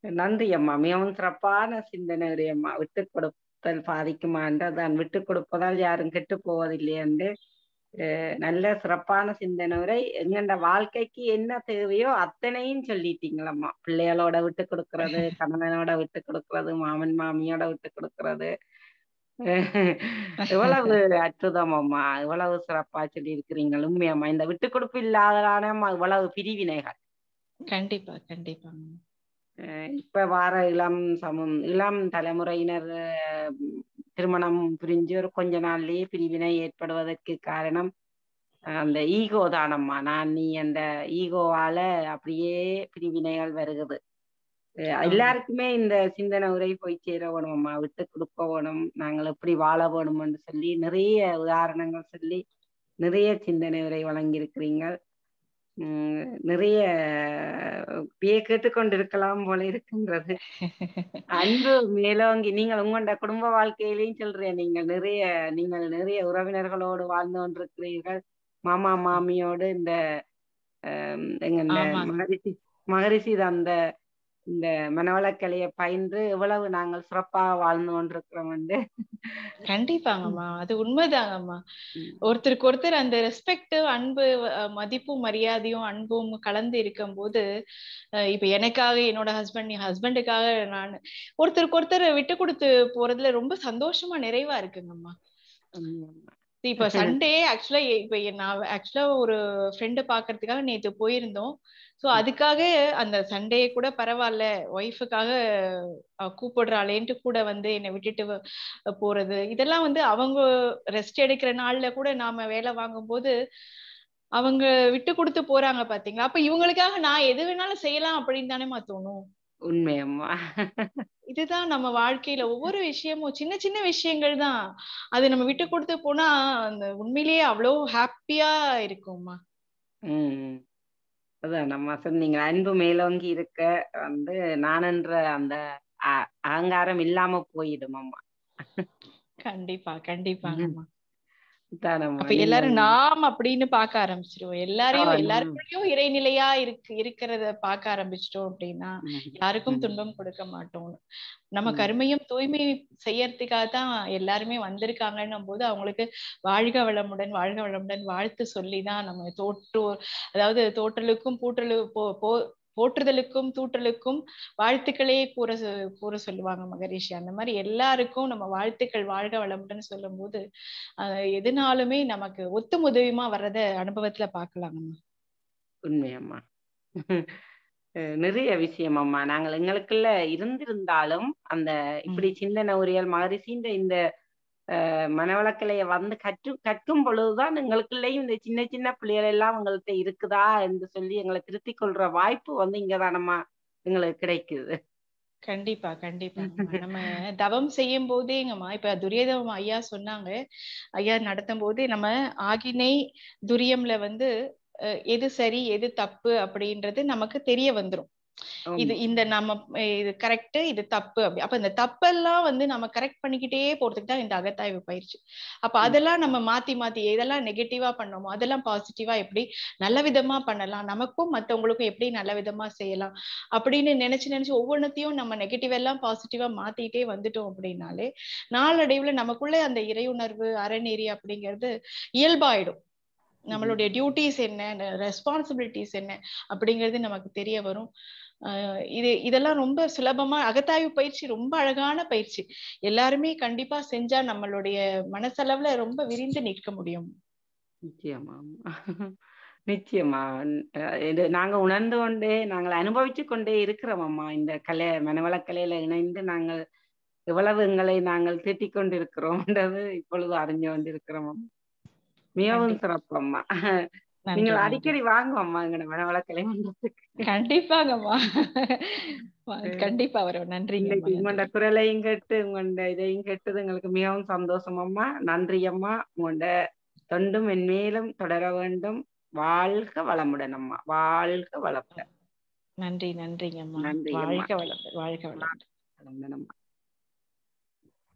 நன்றி அம்மா. மிகவும் சிறப்பான சிந்தனை அம்மா. விட்டு கொடுத்தல் பாதிக்குமாண்டு அதான். விட்டு கொடுப்பதால் யாரும் கெட்டு போவதில்லை என்று நல்ல சிறப்பான சிந்தனை உரை. எங்கண்ட வாழ்க்கைக்கு என்ன தேவையோ அத்தனையும் சொல்லிட்டீங்களம்மா பிள்ளைகளோட விட்டு கொடுக்கறது கணவனோட விட்டு கொடுக்கறது மாமன் மாமியோட விட்டு கொடுக்கறது. எவ்வளவு அற்புதம் அம்மா. இவ்வளவு சிறப்பா சொல்லி இருக்கிறீங்க உண்மையம்மா இந்த விட்டு கொடுப்பு இல்லாததான இவ்வளவு பிரிவினைகள். கண்டிப்பா கண்டிப்பாங்க அஹ் இப்ப வார இளம் சமம் இளம் தலைமுறையினர் திருமணம் புரிஞ்சு ஒரு கொஞ்ச நாள்லயே பிரிவினை ஏற்படுவதற்கு காரணம் அந்த ஈகோ தானம்மா. நான் நீ அந்த ஈகோவால அப்படியே பிரிவினைகள் வருகுது. எல்லாருக்குமே இந்த சிந்தனை உரை போய் சேர வேணும்மா. விட்டு கொடுக்க வேணும். நாங்கள் எப்படி வாழ வேணும்னு சொல்லி நிறைய உதாரணங்கள் சொல்லி நிறைய சிந்தனை உரை வழங்கியிருக்கிறீங்க நிறைய அப்படியே கேட்டுக்கொண்டிருக்கலாம் போல இருக்கின்றது அன்பு மேலோங்கி நீங்கள் உங்களோட குடும்ப வாழ்க்கையிலையும் சொல்றேன் நீங்கள் நிறைய நீங்கள் நிறைய உறவினர்களோடு வாழ்ந்து கொண்டிருக்கிறீர்கள் மாமா மாமியோடு இந்த எங்க. மகரிஷி மகரிஷி அந்த இந்த மனவளக்கலையை பயின்று எவ்வளவு நாங்கள் சிறப்பாக வாழ்ந்து கொண்டிருக்கிறோம் வந்து கண்டிப்பாங்கம்மா. அது உண்மைதாங்கம்மா. ஒருத்தருக்கு ஒருத்தர் அந்த ரெஸ்பெக்ட் அன்பு மதிப்பும் மரியாதையும் அன்பும் கலந்து இருக்கும்போது அஹ், இப்ப எனக்காக என்னோட ஹஸ்பண்ட் என் ஹஸ்பண்டுக்காக நான் ஒருத்தருக்கு ஒருத்தர் விட்டு கொடுத்து போறதுல ரொம்ப சந்தோஷமா நிறைவா இருக்குங்கம்மா. இப்ப சண்டே ஆக்சுவலா இப்ப நான் ஆக்சுவலா ஒரு ஃப்ரெண்டு பாக்குறதுக்காக நேத்து போயிருந்தோம். சோ அதுக்காக அந்த சண்டே கூட பரவாயில்ல. ஒய்ஃபுக்காக கூப்பிடுறாளேன்ட்டு கூட வந்து என்னை விட்டுட்டு போறது. இதெல்லாம் வந்து அவங்க ரெஸ்ட் எடுக்கிற நாள்ல கூட நாம வேலை வாங்கும்போது அவங்க விட்டு கொடுத்து போறாங்க பாத்தீங்களா? அப்ப இவங்களுக்காக நான் எது வேணாலும் செய்யலாம் அப்படின்னு தானேமா தோணும். உண்மையம்மா. இதுதான் நம்ம வாழ்க்கையில ஒவ்வொரு விஷயமும் சின்ன சின்ன விஷயங்கள் தான். அது நம்ம விட்டு கொடுத்து போனா அந்த உண்மையிலேயே அவ்வளோ ஹாப்பியா இருக்கும்மா. அதான் நம்ம சொன்னீங்க அன்பு மேலோங்கி இருக்க வந்து நானென்ற அந்த அ- அகங்காரம் இல்லாம போயிடும் அம்மா கண்டிப்பா கண்டிப்பாங்கம்மா. அப்ப எல்லாரும் நாம் அப்படின்னு பார்க்க ஆரம்பிச்சிருவோம் எல்லாரையும் ஆமா. எல்லாருக்குள்ளயும் இறைநிலையா இருக்கு இருக்கிறத பார்க்க ஆரம்பிச்சிட்டோம் அப்படின்னா யாருக்கும். துன்பம் கொடுக்க மாட்டோம் நம்ம. கருமையும் தூய்மை செய்யறதுக்காக தான் எல்லாருமே வந்திருக்காங்கன்னும் போது அவங்களுக்கு வாழ்க வளமுடன் வாழ்க வளமுடன் வாழ்த்து சொல்லிதான் நம்ம தோற்று அதாவது தோற்றலுக்கும் பூற்றலு போ போற்றுதலுக்கும் தூற்றலுக்கும் வாழ்த்துக்களே கூற கூற சொல்லுவாங்க மகரிஷி. அந்த மாதிரி எல்லாருக்கும் நம்ம வாழ்த்துக்கள் வாழ்க வளமுடன் சொல்லும்போது அஹ் எதுனாலுமே நமக்கு ஒத்தும் உதவியுமா வர்றத அனுபவத்துல பார்க்கலாம் நம்ம உண்மையம்மா. நிறைய விஷயம் அம்மா நாங்கள் எங்களுக்குள்ள இருந்திருந்தாலும் அந்த இப்படி சிந்தனை உரியல் மகரிஷின்ற இந்த மனவளக்கலைய வந்து கற்று கற்கும் பொழுதுதான் எங்களுக்குள்ளேயும் இந்த சின்ன சின்ன பிள்ளைகள் எல்லாம் எங்கள்கிட்ட இருக்குதா என்று சொல்லி எங்களை திருத்திக் கொள்ற வாய்ப்பு வந்து இங்கதானம்மா எங்களுக்கு கிடைக்குது. கண்டிப்பா கண்டிப்பா. நம்ம தவம் செய்யும் போதேங்கம்மா இப்ப துரியதவம் ஐயா சொன்னாங்க. ஐயா நடத்தும் போதே நம்ம ஆகினை துரியம்ல வந்து எது சரி எது தப்பு அப்படின்றது நமக்கு தெரிய வந்துரும். இது இந்த நம்ம இது கரெக்ட் இது தப்பு அப்படி. அப்ப இந்த தப்பெல்லாம் வந்து நம்ம கரெக்ட் பண்ணிக்கிட்டே போறதுக்கு தான் இந்த அகத்தாய்வு பயிற்சி. அப்ப அதெல்லாம் நம்ம மாத்தி மாத்தி எதெல்லாம் நெகட்டிவா பண்ணோமோ அதெல்லாம் பாசிட்டிவா எப்படி நல்ல விதமா பண்ணலாம் நமக்கும் மத்தவங்களுக்கும் எப்படி நல்ல விதமா செய்யலாம் அப்படின்னு நினைச்சு நினைச்சு ஒவ்வொன்றத்தையும் நம்ம நெகட்டிவ் எல்லாம் பாசிட்டிவா மாத்திட்டே வந்துட்டோம் அப்படின்னாலே நாளடைவுல நமக்குள்ள அந்த இறையுணர்வு அறநெறி அப்படிங்கிறது இயல்பாயிடும். நம்மளுடைய டியூட்டிஸ் என்ன ரெஸ்பான்சிபிலிட்டிஸ் என்ன அப்படிங்கிறது நமக்கு தெரிய வரும். இது இதெல்லாம் ரொம்ப சுலபமா அகத்தாய்வு பயிற்சி ரொம்ப அழகான பயிற்சி. எல்லாருமே கண்டிப்பா செஞ்சா நம்மளுடைய மனசளவுல ரொம்ப விரிந்து நிற்க முடியும். நிச்சயமா நிச்சயமா. இது நாங்க உணர்ந்து கொண்டே நாங்கள் அனுபவிச்சு கொண்டே இருக்கிறோம் அம்மா. இந்த கலை மனவள கலையில இணைந்து நாங்கள் எவ்வளவு எங்களை நாங்கள் திட்டிக் கொண்டிருக்கிறோம்ன்றது இப்பொழுது அறிஞ்சு கொண்டிருக்கிறோம் அம்மா. மிகவும். சிறப்பு அம்மா. நன்றி, நீங்கள் நன்றி. அடிக்கடி வாங்க அம்மா எங்க மனவள கலை மன்றத்துக்கு கண்டிப்பா வரும் நன்றிங்க இன்னைக்கு உங்களோட குரலையும் கேட்டு உங்களோட இதையும் கேட்டது எங்களுக்கு மிகவும் சந்தோஷம் அம்மா. நன்றி அம்மா. உங்களோட தொண்டும் மென்மேலும் தொடர வேண்டும். வாழ்க வளமுடன் அம்மா. வாழ்க வளமுடன். நன்றி நன்றிங்கம்மா நன்றி அம்மா. வாழ்க வளமுடன் வாழ்க வளமுடன். வளமுடன் அம்மா.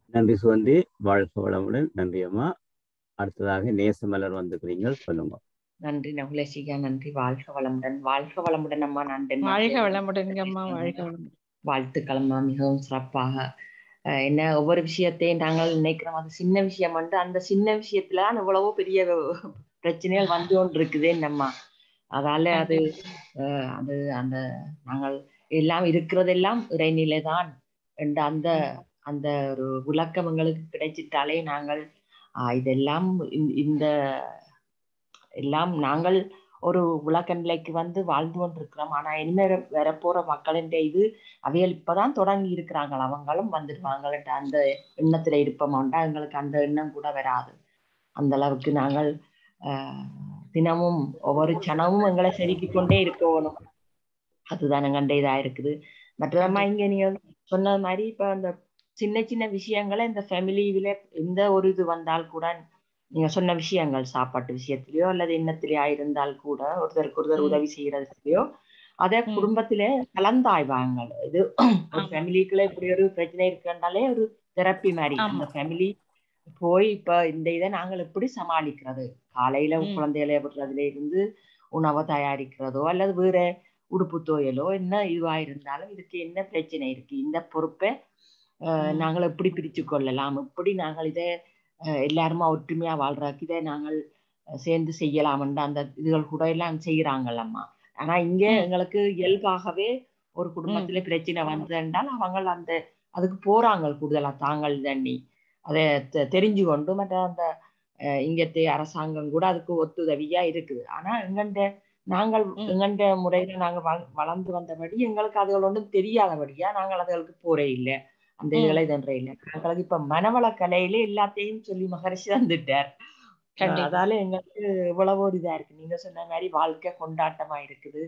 நன்றி சுவந்தி வாழ்க வளமுடன். நன்றி அம்மா. அடுத்ததாக நேசமலர் வந்துக்கிறீங்க சொல்லுங்க. நன்றி நகுலேஷிகா நன்றி. வாழ்க வளமுடன். வாழ்க வளமுடன் அம்மா. நன்றி வாழ்க வளமுடன்ங்கம்மா வாழ்க வளமுடன். வாழ்த்துக்கள் அம்மா. மிகவும் சிறப்பாக. என்ன ஒவ்வொரு விஷயத்தையும் நாங்கள் நினைக்கிறோம். அது சின்ன விஷயம் வந்து அந்த சின்ன விஷயத்துல தான் எவ்வளவோ பெரிய பிரச்சனைகள் வந்து கொண்டு இருக்குதே நம்ம அதால அது அஹ் அது அந்த நாங்கள் எல்லாம் இருக்கிறதெல்லாம் இறைநிலை தான் என்ற அந்த அந்த ஒரு விளக்கம் எங்களுக்கு கிடைச்சிட்டாலே நாங்கள் இதெல்லாம் இந்த- எல்லாம் நாங்கள் ஒரு உலக நிலைக்கு வந்து வாழ்ந்து கொண்டிருக்கிறோம். ஆனா இனிமே வரப்போற மக்களின் இது அவையல் இப்பதான் தொடங்கி இருக்கிறாங்க அவங்களும் வந்துடுவாங்கள்ட்ட அந்த எண்ணத்துல இருப்போம்டா எங்களுக்கு அந்த எண்ணம் கூட வராது. அந்த அளவுக்கு நாங்கள் தினமும் ஒவ்வொரு சனமும் எங்களை செதுக்கிக் கொண்டே இருக்கணும் அதுதான் எங்கண்ட இதா இருக்குது. மற்றதமா இங்க நீங்க சொன்னது மாதிரி இப்ப அந்த சின்ன சின்ன விஷயங்களை இந்த ஃபேமிலியில எந்த ஒரு இது வந்தால் கூட நீங்க சொன்ன விஷயங்கள் சாப்பாட்டு விஷயத்திலயோ அல்லது எண்ணத்திலேயா இருந்தால் கூட ஒருத்தருக்கு ஒருத்தர். உதவி செய்யறதுலயோ அதே. குடும்பத்திலே கலந்தாய்வாங்க இது ஒரு. ஃபேமிலிக்குள்ள இப்படி ஒரு பிரச்சனை இருக்குன்னாலே ஒரு தெரப்பி மாதிரி. அந்த ஃபேமிலி போய் இப்ப இந்த இதை நாங்கள் எப்படி சமாளிக்கிறது காலையில. குழந்தைகளை விடுறதுல இருந்து உணவை தயாரிக்கிறதோ அல்லது வேற உடுப்பு துவையலோ என்ன இதுவா இருந்தாலும் இதுக்கு என்ன பிரச்சனை இருக்கு இந்த பொறுப்பை. நாங்கள் எப்படி பிரிச்சு கொள்ளலாம்? எப்படி நாங்கள் இதை எல்லாருமா ஒற்றுமையா வாழ்றதுக்கு இதை நாங்கள் சேர்ந்து செய்யலாம்ன்ற அந்த இதுகள் கூட எல்லாம் செய்யறாங்கல்லம்மா ஆனா இங்க. எங்களுக்கு இயல்பாகவே ஒரு குடும்பத்துல பிரச்சனை வந்ததுன்றால் அவங்க அந்த அதுக்கு போறாங்க கூடுதலா தாங்கள் தண்ணி. அதை தெரிஞ்சு கொண்டு மற்ற அந்த இங்கത്തെ அரசாங்கம் கூட அதுக்கு ஒத்துதவியா இருக்குது. ஆனா எங்கண்ட நாங்கள். எங்கண்ட முறையில நாங்க வள- வளர்ந்து வந்தபடி எங்களுக்கு அதுகள் ஒன்றும் தெரியாதபடியா நாங்கள் அதுகளுக்கு போறே இல்லை. அந்த ம். இதுகளை தன்ற இல்லை எங்களுக்கு இப்ப மனவள கலையில எல்லாத்தையும் சொல்லி மகரிஷி தந்துட்டார். அதால எங்களுக்கு இவ்வளவு ஒரு இதா இருக்கு நீங்க சொன்ன மாதிரி வாழ்க்கை கொண்டாட்டமா இருக்குது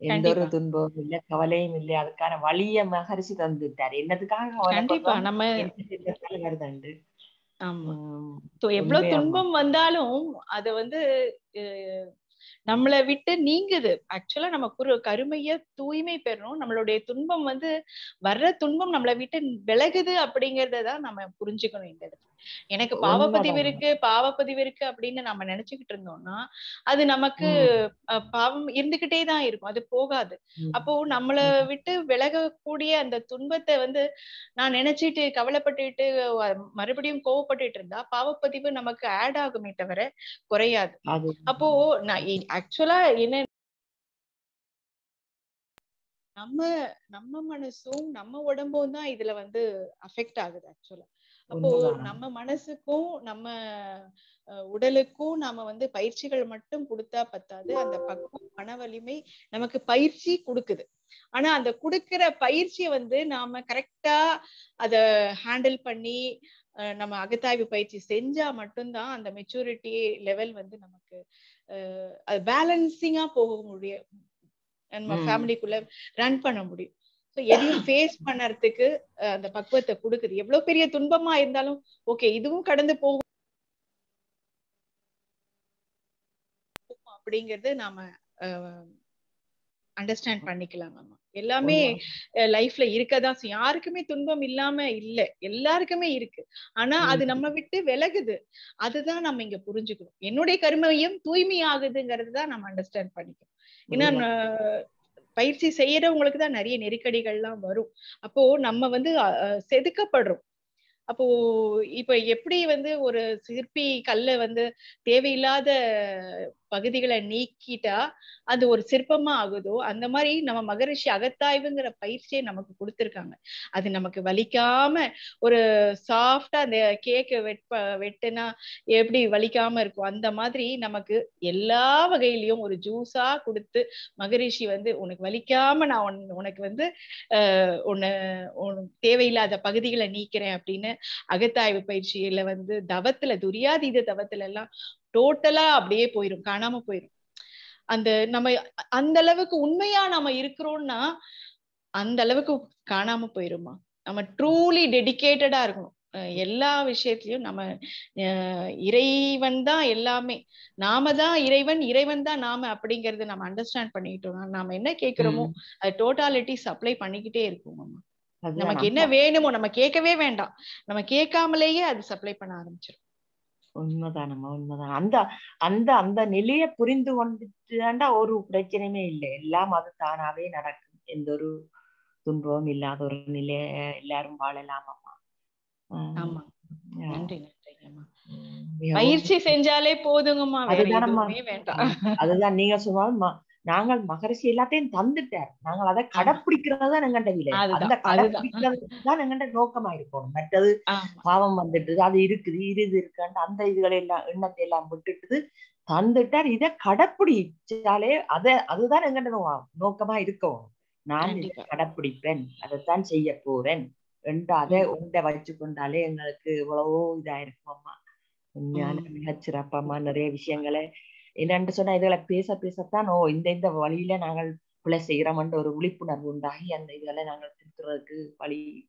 எந்த ஒரு. துன்பமும் இல்லை கவலையும் இல்லை அதுக்கான வழிய மகரிஷி தந்துட்டார் என்னதுக்காக வருதுண்டு. ஆமா எவ்வளவு. துன்பம் வந்தாலும் அது வந்து நம்மளை விட்டு நீங்குது. ஆக்சுவலா நம்ம குரு கருமைய தூய்மை பெறணும். நம்மளுடைய துன்பம் வந்து வர்ற துன்பம் நம்மளை விட்டு விலகுது அப்படிங்கறத தான் நம்ம புரிஞ்சுக்கணும் இந்த இடத்துல. எனக்கு பாவப்பதிவு. இருக்கு பாவப்பதிவு இருக்கு அப்படின்னு நம்ம நினைச்சுக்கிட்டு இருந்தோம்னா அது நமக்கு பாவம் இருந்துகிட்டே தான் இருக்கும். அது போகாது. அப்போ நம்மள விட்டு விலகக்கூடிய அந்த துன்பத்தை வந்து நான் நினைச்சிட்டு கவலைப்பட்டுட்டு மறுபடியும் கோவப்பட்டுட்டு இருந்தா பாவப்பதிவு நமக்கு ஆட் ஆகுமே தவிர குறையாது. அப்போ நான் ஆக்சுவலா என்ன நம்ம நம்ம மனசும் நம்ம உடம்பும் தான் இதுல வந்து அஃபெக்ட் ஆகுது ஆக்சுவலா அப்போ. நம்ம மனசுக்கும் நம்ம உடலுக்கும் நாம வந்து பயிற்சிகள் மட்டும் கொடுத்தா பத்தாது அந்த பக்குவம் மன வலிமை நமக்கு பயிற்சி கொடுக்குது ஆனா அந்த கொடுக்கிற பயிற்சியை வந்து நாம கரெக்டா அத ஹேண்டில் பண்ணி நம்ம அகத்தாய்வு பயிற்சி செஞ்சா மட்டும்தான் அந்த மெச்சூரிட்டி லெவல் வந்து நமக்கு அது பேலன்சிங்கா போக முடியும் நம்ம. ஃபேமிலிக்குள்ள ரன் பண்ண முடியும் எதையும் ஃபேஸ் பண்ணறதுக்கு அந்த பக்குவத்தை கொடுக்குது. எவ்வளவு பெரிய துன்பமா இருந்தாலும் ஓகே இதுவும் கடந்து போகும். அப்படிங்கறது நாம அண்டர்ஸ்டாண்ட் பண்ணிக்கலாம் நம்ம. எல்லாமே லைஃப்ல இருக்கதான் யாருக்குமே துன்பம் இல்லாம இல்ல. எல்லாருக்குமே இருக்கு. ஆனா அது. நம்ம விட்டு விலகுது. அதுதான் நம்ம இங்க புரிஞ்சுக்கணும். என்னுடைய கருமையும் தூய்மை ஆகுதுங்கிறது தான் நம்ம அண்டர்ஸ்டாண்ட் பண்ணிக்கணும். ஏன்னா பயிற்சி செய்யறவங்களுக்கு தான் நிறைய நெருக்கடிகள்லாம் வரும். அப்போ நம்ம வந்து அஹ், செதுக்கப்படுறோம். அப்போ இப்ப எப்படி வந்து ஒரு சிற்பி கல்ல வந்து தேவையில்லாத பகுதிகளை நீக்கிட்டா அது ஒரு சிற்பமா ஆகுதோ அந்த மாதிரி நம்ம மகரிஷி அகத்தாய்வுங்கிற பயிற்சியை நமக்கு கொடுத்திருக்காங்க. அது நமக்கு வலிக்காம ஒரு சாஃப்டா அந்த கேக்கு வெட்ப வெட்டுனா எப்படி வலிக்காம இருக்கும் அந்த மாதிரி நமக்கு எல்லா வகையிலயும் ஒரு ஜூஸா கொடுத்து மகரிஷி வந்து உனக்கு வலிக்காம நான் உனக்கு வந்து உன்னை உன் தேவையில்லாத பகுதிகளை நீக்கிறேன் அப்படின்னு அகத்தாய்வு பயிற்சியில வந்து தவத்துல துரியாதீத தவத்துல எல்லாம் டோட்டலா அப்படியே போயிரும் காணாம போயிரும். அந்த நம்ம அந்த அளவுக்கு உண்மையா நாம இருக்கிறோம்னா அந்த அளவுக்கு காணாம போயிருமா? நம்ம ட்ரூலி டெடிகேட்டடா இருக்கணும். எல்லா விஷயத்திலயும் நம்ம இறைவன் தான் எல்லாமே. நாம தான் இறைவன் இறைவன் தான் நாம அப்படிங்கறத நம்ம அண்டர்ஸ்டாண்ட் பண்ணிக்கிட்டோம்னா நாம என்ன கேக்குறோமோ அது டோட்டாலிட்டி சப்ளை பண்ணிக்கிட்டே இருக்கும் நமக்கு என்ன வேணுமோ நம்ம கேட்கவே வேண்டாம். நம்ம கேட்காமலேயே அது சப்ளை பண்ண ஆரம்பிச்சிடும் உண்மைதானம்மா உண்மைதான். அந்த அந்த அந்த நிலைய புரிந்து கொண்டுட்டாண்டா ஒரு பிரச்சனையுமே இல்லை. எல்லாம் அது தானாவே நடக்கும். எந்த ஒரு துன்பமும் இல்லாத ஒரு நிலைய எல்லாரும் வாழலாம் அம்மா. ஆஹ் ஆமா நன்றி பயிற்சி செஞ்சாலே போதுங்கம்மா. அதுதான் நீங்க சொன்னாலும் நாங்கள் மகரிஷி எல்லாத்தையும் தந்துட்டார். நாங்கள் அதை கடைப்பிடிக்கிறது தான் விலை அதுதான், அந்த. கடைப்பிடிக்கிறது தான் நோக்கமா இருக்கணும் மற்றது பாவம் வந்துட்டு அது இருக்குது இது இது அந்த இதுகளை எல்லாம் எண்ணத்தை எல்லாம் விட்டுட்டு தந்துட்டார். இதை கடைப்பிடிச்சாலே அத அதுதான் எங்கண்ட நோ- நோக்கமா இருக்கணும் நான். கடைப்பிடிப்பேன் அதைத்தான் செய்ய போறேன் என்று அதை உண்டை வச்சு கொண்டாலே எங்களுக்கு எவ்வளவோ இதா இருக்கும் அம்மா. உண்மையான நிறைய விஷயங்களை என்னன்னு சொன்னா இதுகளை பேச பேசத்தான் ஓ இந்த இந்த வழியில நாங்கள் பிழை செய்கிறோம்ன்ற ஒரு விழிப்புணர்வு உண்டாகி அந்த இதுகளை நாங்கள் திருத்துறதுக்கு வழி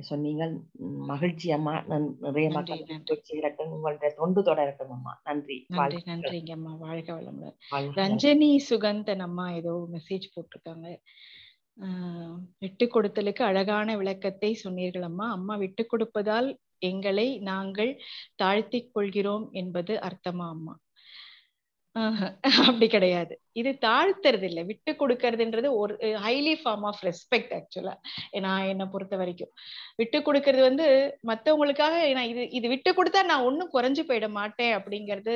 சொன்னீங்க மகிழ்ச்சி அம்மா. நன்- நிறைய மக்கள் உங்களுடைய தொண்டு தொடரட்டும் அம்மா. நன்றி. நன்றி வாழ்த்துக்கள். நன்றிங்கம்மா வாழ்க வளமுடன். ரஞ்சனி சுகந்தன் அம்மா ஏதோ மெசேஜ் போட்டிருக்காங்க. விட்டு கொடுத்தலுக்கு அழகான விளக்கத்தை சொன்னீர்கள் அம்மா. அம்மா விட்டு கொடுப்பதால் எங்களை நாங்கள் தாழ்த்திக் கொள்கிறோம் என்பது அர்த்தமா அம்மா? அப்படி கிடையாது. இது தாழ்த்துறது இல்லை விட்டு கொடுக்கறதுன்றது ஒரு ஹைலி ஃபார்ம் ஆஃப் ரெஸ்பெக்ட் ஆக்சுவலா நான் என்னை பொறுத்த வரைக்கும். விட்டு கொடுக்கறது வந்து மத்தவங்களுக்காக நான் இது இது விட்டு கொடுத்தா நான் ஒன்னும் குறைஞ்சு போயிட மாட்டேன் அப்படிங்கிறது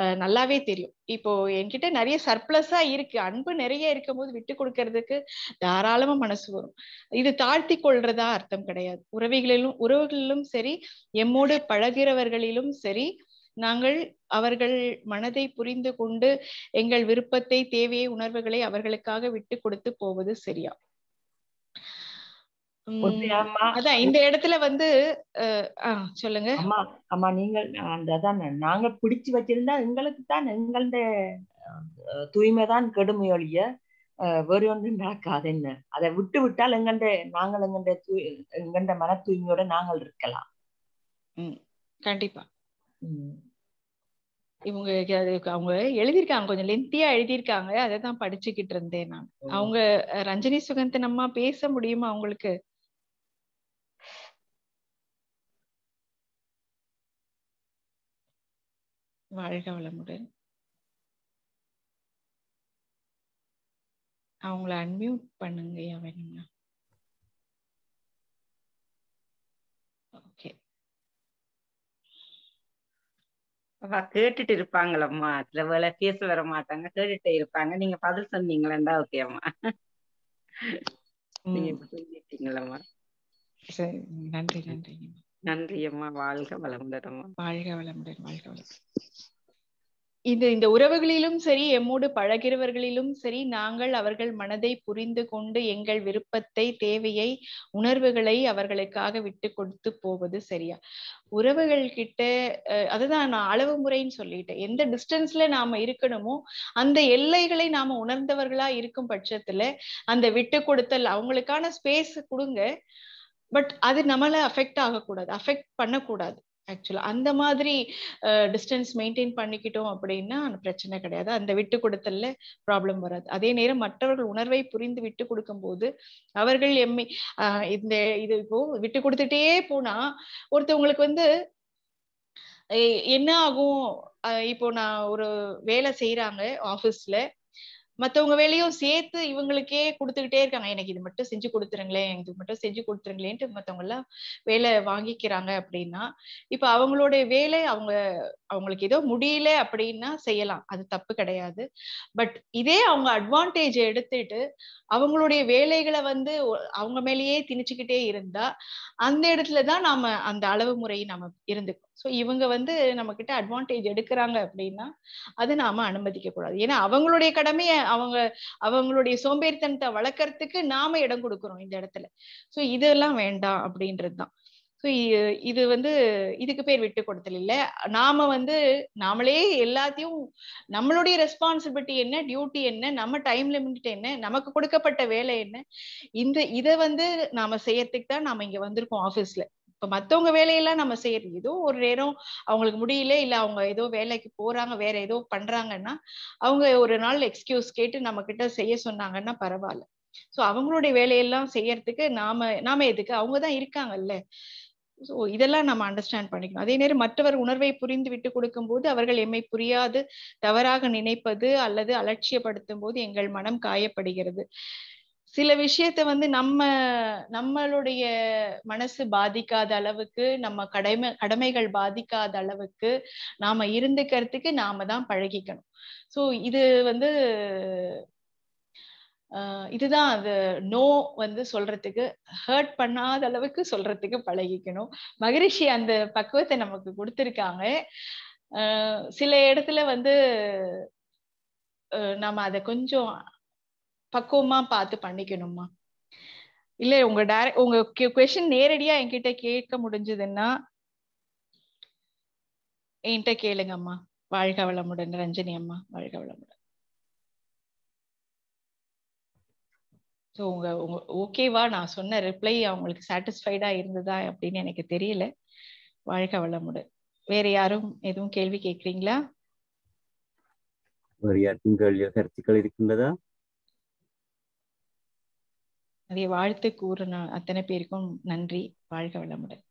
அஹ், நல்லாவே தெரியும். இப்போ என்கிட்ட நிறைய சர்ப்ளஸா இருக்கு. அன்பு நிறைய இருக்கும் போது விட்டு கொடுக்கறதுக்கு தாராளமா மனசு வரும். இது தாழ்த்தி கொள்றதா அர்த்தம் கிடையாது. உறவுகளிலும் உறவுகளிலும் சரி எம்மோடு பழகிறவர்களிலும் சரி நாங்கள் அவர்கள் மனதை புரிந்து கொண்டு எங்கள் விருப்பத்தை தேவையை உணர்வுகளை அவர்களுக்காக விட்டு கொடுத்து போவது சரியா? அதான் இந்த இடத்துல வந்து சொல்லுங்க. நீங்கள் அந்த அதான் நாங்க பிடிச்சு வச்சிருந்தா எங்களுக்கு தான் எங்களுடைய அஹ், தூய்மை தான் கெடுமை ஒழிய வேறு ஒன்றும் நடக்காது என்ன? அதை விட்டு விட்டால் எங்கண்ட நாங்கள் எங்கண்ட எங்கண்ட மன தூய்மையோட நாங்கள் இருக்கலாம். கண்டிப்பா. உம் இவங்க அவங்க எழுதியிருக்காங்க கொஞ்சம் லென்த்தியா எழுதியிருக்காங்க. அதை தான் படிச்சுக்கிட்டு இருந்தேன் நான். அவங்க ரஞ்சனி சுகந்தன் அம்மா பேச முடியுமா அவங்களுக்கு? வாழ்க வளமுடன். அவங்கள அன்மியூட் பண்ணுங்கய்யா வேணும்னா ஓகே அவ கேட்டுட்டு இருப்பாங்களம்மா. சில வேளை பேச வர மாட்டாங்க. கேட்டுட்டே இருப்பாங்க. நீங்க பதில் சொன்னீங்களா? ஓகே அம்மா. நீங்க சொல்லிட்டீங்களம்மா. சரி. நன்றி நன்றிங்க நன்றி. அம்மா வாழ்க வளமுடன் வாழ்க வளமுடன் வாழ்க வளமுடன். இது இந்த உறவுகளிலும் சரி எம்மோடு பழகிறவர்களிலும் சரி நாங்கள் அவர்கள் மனதை புரிந்து கொண்டு எங்கள் விருப்பத்தை தேவையை உணர்வுகளை அவர்களுக்காக விட்டு கொடுத்து போவது சரியா? உறவுகள் கிட்ட அதுதான் நான் அளவு முறைன்னு சொல்லிட்டேன். எந்த டிஸ்டன்ஸ்ல நாம இருக்கணுமோ அந்த எல்லைகளை நாம உணர்ந்தவர்களா இருக்கும் பட்சத்துல அந்த விட்டு கொடுத்தல் அவங்களுக்கான ஸ்பேஸ் கொடுங்க. பட் அது நம்மள அஃபெக்ட் ஆகக்கூடாது. அஃபெக்ட் பண்ணக்கூடாது. ஆக்சுவலாக அந்த மாதிரி டிஸ்டன்ஸ் மெயின்டைன் பண்ணிக்கிட்டோம் அப்படின்னா பிரச்சனை கிடையாது. அந்த விட்டு கொடுத்தல்ல ப்ராப்ளம் வராது. அதே நேரம் மற்றவர்கள் உணர்வை புரிந்து விட்டு கொடுக்கும்போது அவர்கள் எம்மை இந்த இது இப்போ விட்டு கொடுத்துட்டே போனா ஒருத்தவங்களுக்கு வந்து எ- என்ன ஆகும்? இப்போ நான் ஒரு வேலை செய்யறாங்க ஆஃபீஸ்ல மத்தவங்க வேலையும் சேர்த்து இவங்களுக்கே கொடுத்துக்கிட்டே இருக்காங்க. எனக்கு இது மட்டும் செஞ்சு கொடுத்துருங்களேன் இது மட்டும் செஞ்சு கொடுத்துருங்களேன்ட்டு மத்தவங்க எல்லாம் வேலை வாங்கிக்கிறாங்க அப்படின்னா இப்ப அவங்களுடைய வேலை அவங்க அவங்களுக்கு ஏதோ முடியல அப்படின்னா செய்யலாம். அது தப்பு கிடையாது. பட் இதே அவங்க அட்வான்டேஜ் எடுத்துட்டு அவங்களுடைய வேலைகளை வந்து அவங்க மேலேயே திணிச்சுக்கிட்டே இருந்தா அந்த இடத்துல தான் நாம அந்த அளவு முறை நாம இருந்துக்கும் ஸோ இவங்க வந்து நம்ம கிட்ட அட்வான்டேஜ் எடுக்கிறாங்க அப்படின்னா அது நாம அனுமதிக்க கூடாது ஏன்னா அவங்களுடைய கடமையை அவங்க அவங்களுடைய சோம்பேறித்தனத்தை வளர்க்கறதுக்கு நாம இடம் கொடுக்குறோம் இந்த இடத்துல. ஸோ இதெல்லாம் வேண்டாம் அப்படின்றதுதான். ஸோ இது வந்து இதுக்கு பேர் விட்டு கொடுத்தல் இல்ல. நாம வந்து நாமளே எல்லாத்தையும் நம்மளுடைய ரெஸ்பான்சிபிலிட்டி என்ன டியூட்டி என்ன நம்ம டைம் லிமிட் என்ன நமக்கு கொடுக்கப்பட்ட வேலை என்ன இந்த இதை வந்து நாம செய்யறதுக்கு தான் நாம இங்க வந்திருக்கோம் ஆபீஸ்ல இப்ப மத்தவங்க வேலையெல்லாம் நம்ம செய்யறது ஏதோ ஒரு நேரம் அவங்களுக்கு முடியல இல்ல அவங்க ஏதோ வேலைக்கு போறாங்க வேற ஏதோ பண்றாங்கன்னா அவங்க ஒரு நாள் எக்ஸ்கியூஸ் கேட்டு நம்ம கிட்ட செய்ய சொன்னாங்கன்னா பரவாயில்ல. சோ அவங்களுடைய வேலையெல்லாம் செய்யறதுக்கு நாம நாம எதுக்கு? அவங்கதான் இருக்காங்கல்ல. ஸோ இதெல்லாம் நம்ம அண்டர்ஸ்டாண்ட் பண்ணிக்கணும். அதே நேரம் மற்றவர் உணர்வை புரிந்து விட்டு கொடுக்கும் போது அவர்கள் எம்மை புரியாது தவறாக நினைப்பது அல்லது அலட்சியப்படுத்தும் போது எங்கள் மனம் காயப்படுகிறது. சில விஷயத்த வந்து நம்ம நம்மளுடைய மனசு பாதிக்காத அளவுக்கு நம்ம கடமை கடமைகள் பாதிக்காத அளவுக்கு நாம இருந்துக்கிறதுக்கு நாம தான் பழகிக்கணும். சோ இது வந்து ஆஹ் இதுதான் அது நோ வந்து சொல்றதுக்கு ஹர்ட் பண்ணாத அளவுக்கு சொல்றதுக்கு பழகிக்கணும். மகரிஷி அந்த பக்குவத்தை நமக்கு கொடுத்துருக்காங்க. ஆஹ் சில இடத்துல வந்து நம்ம அதை கொஞ்சம் பக்குவமா பார்த்து பண்ணிக்கணுமா இல்ல உங்க டேர உங்க கொஸ்டின் நேரடியா என்கிட்ட கேட்க முடிஞ்சதுன்னா என்கிட்ட கேளுங்கம்மா. வாழ்க வளமுடன் ரஞ்சனி அம்மா. வாழ்க வளமுடன். ஸோ உங்க உங்க ஓகேவா நான் சொன்ன ரிப்ளை அவங்களுக்கு சாட்டிஸ்ஃபைடா இருந்ததா அப்படின்னு எனக்கு தெரியல. வாழ்க வளமுடன். வேற யாரும் எதுவும் கேள்வி கேட்குறீங்களா? வேறு யாருக்கும் கேள்வியோ கருத்துக்கள் இருக்கின்றதா? நிறைய வாழ்த்து கூறின அத்தனை பேருக்கும் நன்றி. வாழ்க வளமுடன்.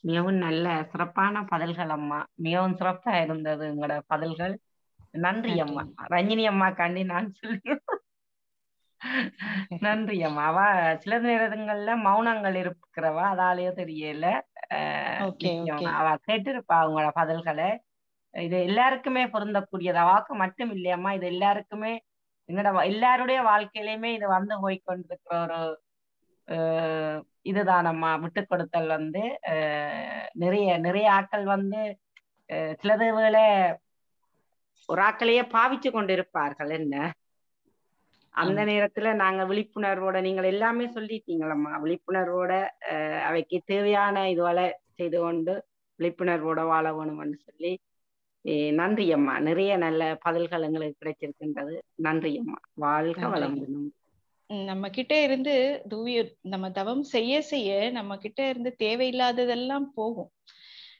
மிகவும் நல்ல சிறப்பான பதில்கள் அம்மா. மிகவும் சிறப்பா இருந்தது உங்களோட பதில்கள். நன்றி அம்மா. ரஞ்சினி அம்மா காண்டி நான் சொல்லி நன்றி அம்மா. அவ சில நேரங்கள்ல மௌனங்கள் இருக்கிறவா? அதாலேயோ தெரியல. அவ கேட்டிருப்பா அவங்களோட பதில்களை. இது எல்லாருக்குமே பொருந்தக்கூடியது. அவாக்கு மட்டும் இல்லையம்மா. இது எல்லாருக்குமே எங்களோட எல்லாருடைய வாழ்க்கையிலுமே இது வந்து போய் கொண்டிருக்கிற ஒரு இதுதானம்மா விட்டு கொடுத்தல் வந்து நிறைய நிறைய ஆட்கள் வந்து சிலது வேளை ஒரு ஆக்களையே பாவிச்சு கொண்டிருப்பார்கள் என்ன? அந்த நேரத்துல நாங்க விழிப்புணர்வோட நீங்கள் எல்லாமே சொல்லிட்டீங்களம்மா விழிப்புணர்வோட அவைக்கு தேவையான இதுவரை செய்து கொண்டு விழிப்புணர்வோட வாழ வேணும்னு சொல்லி நன்றி அம்மா. நிறைய நல்ல பதில்கள் எங்களுக்கு கிடைச்சிருக்கின்றது நன்றி அம்மா. வாழ்க வளமுடன். நம்ம கிட்ட இருந்து தூய நம்ம தவம் செய்ய செய்ய நம்ம கிட்ட இருந்து தேவையில்லாததெல்லாம் போகும்.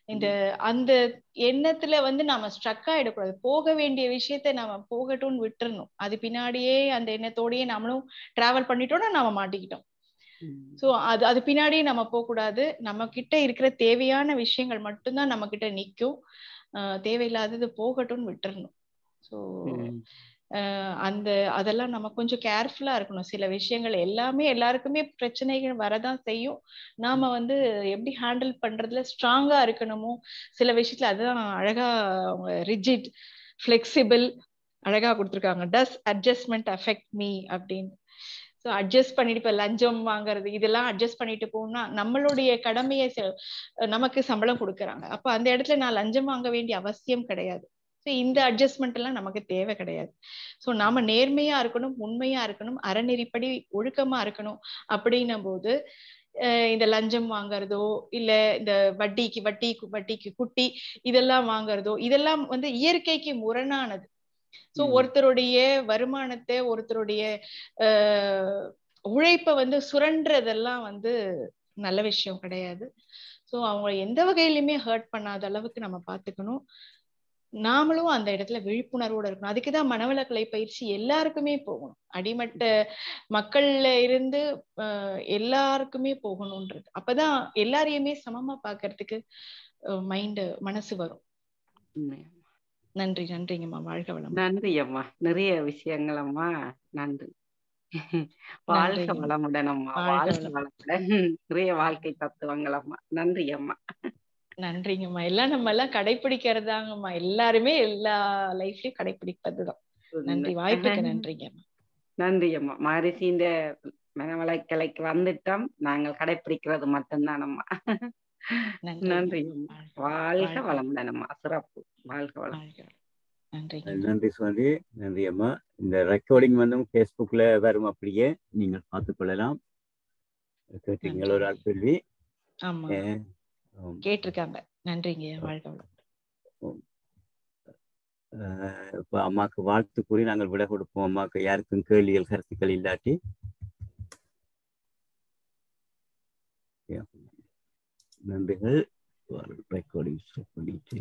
இந்த அந்த எண்ணத்துல வந்து நாம ஸ்ட்ரக் ஆயிடக்கூடாது. போக வேண்டிய விஷயத்த நாம போகட்டும்னு விட்டுறணும். அது பின்னாடியே அந்த எண்ணத்தோடயே நம்மளும் டிராவல் பண்ணிட்டோம்னா நாம மாட்டிக்கிட்டோம். சோ அது அது பின்னாடியே நம்ம போக கூடாது நம்ம கிட்ட இருக்கிற தேவையான விஷயங்கள் மட்டும்தான் நம்ம கிட்ட நிக்கும் தேவையில்லாதது போகட்டும்னு விட்டுறணும். ஸோ அந்த அதெல்லாம் நம்ம கொஞ்சம் கேர்ஃபுல்லா இருக்கணும். சில விஷயங்கள் எல்லாமே எல்லாருக்குமே பிரச்சனைகள் வரதான் செய்யும். நாம வந்து எப்படி ஹேண்டில் பண்றதுல ஸ்ட்ராங்கா இருக்கணுமோ சில விஷயத்துல அதுதான் அழகா அவங்க ரிஜிட் ஃபிளெக்சிபிள் அழகா கொடுத்துருக்காங்க. டஸ் அட்ஜஸ்ட்மெண்ட் அஃபெக்ட் மீ அப்படின்னு. ஸோ அட்ஜஸ்ட் பண்ணிட்டு இப்போ லஞ்சம் வாங்குறது இதெல்லாம் அட்ஜஸ்ட் பண்ணிட்டு போனா நம்மளுடைய கடமையை நமக்கு சம்பளம் கொடுக்குறாங்க. அப்போ அந்த இடத்துல நான் லஞ்சம் வாங்க வேண்டிய அவசியம் கிடையாது. ஸோ இந்த அட்ஜஸ்ட்மெண்ட் எல்லாம் நமக்கு தேவை கிடையாது. ஸோ நாம நேர்மையா இருக்கணும் உண்மையா இருக்கணும் அறநெறிப்படி ஒழுக்கமா இருக்கணும் அப்படின்னும் போது இந்த லஞ்சம் வாங்குறதோ இல்ல இந்த வட்டிக்கு வட்டி வட்டிக்கு குட்டி இதெல்லாம் வாங்குறதோ இதெல்லாம் வந்து இயற்கைக்கு முரணானது. சோ ஒருத்தருடைய வருமானத்தை ஒருத்தருடைய உழைப்ப வந்து சுரண்டுறதெல்லாம் வந்து நல்ல விஷயம் கிடையாது. சோ அவங்க எந்த வகையிலுமே ஹர்ட் பண்ணாத அளவுக்கு நம்ம பாத்துக்கணும் நாமளும் அந்த இடத்துல விழிப்புணர்வோட இருக்கணும். அதுக்குதான் மனவளக்கலை பயிற்சி எல்லாருக்குமே போகணும். அடிமட்ட மக்கள்ல இருந்து எல்லாருக்குமே போகணும்ன்றது அப்பதான் எல்லாரையுமே சமமா பாக்குறதுக்கு மைண்ட் மனசு வரும். நன்றி நன்றிங்கம்மா. வாழ்க வளம் நன்றி அம்மா. நிறைய விஷயங்கள் அம்மா நன்றி. வாழ்க. வளமுடன் அம்மா. வாழ்க வாழ்க வளம். வளமுடன். நிறைய வாழ்க்கை தத்துவங்கள் அம்மா நன்றி அம்மா. நன்றிங்கம்மா. எல்லாம் நம்ம எல்லாம் கடைபிடிக்கிறதாங்கம்மா எல்லாருமே எல்லா லைஃப்லயும் கடைபிடிப்பதுதான் நன்றி. வாய்ப்புக்கு நன்றிங்கம்மா. நன்றி அம்மா. மகரிஷிஇந்த மனவளக்கலைக்கு வந்துட்டோம். நாங்கள் கடைபிடிக்கிறது மட்டும்தான் அம்மா நன்றி நன்றி அம்மா வாழ்க. வளமுடன் அம்மா சிறப்பு வாழ்க வளம். நன்றி சுவாதி நன்றி அம்மா. இந்த ரெக்கார்டிங் வந்து ஃபேஸ்புக்கில் வரும் அப்படியே நீங்கள் பார்த்துக் கொள்ளலாம். கேட்டீங்களா ஒரு ஆள் கேள்வி. கேட்டிருக்காங்க. நன்றிங்க. வாழ்க வளம். இப்ப அம்மாக்கு வாழ்த்து கூறி நாங்கள் விட கொடுப்போம். அம்மாக்கு யாருக்கும் கேள்விகள் கருத்துக்கள் இல்லாட்டி நன்றிகள் ரெக்கார்டிங் ஸ்டாப் பண்ணிட்டு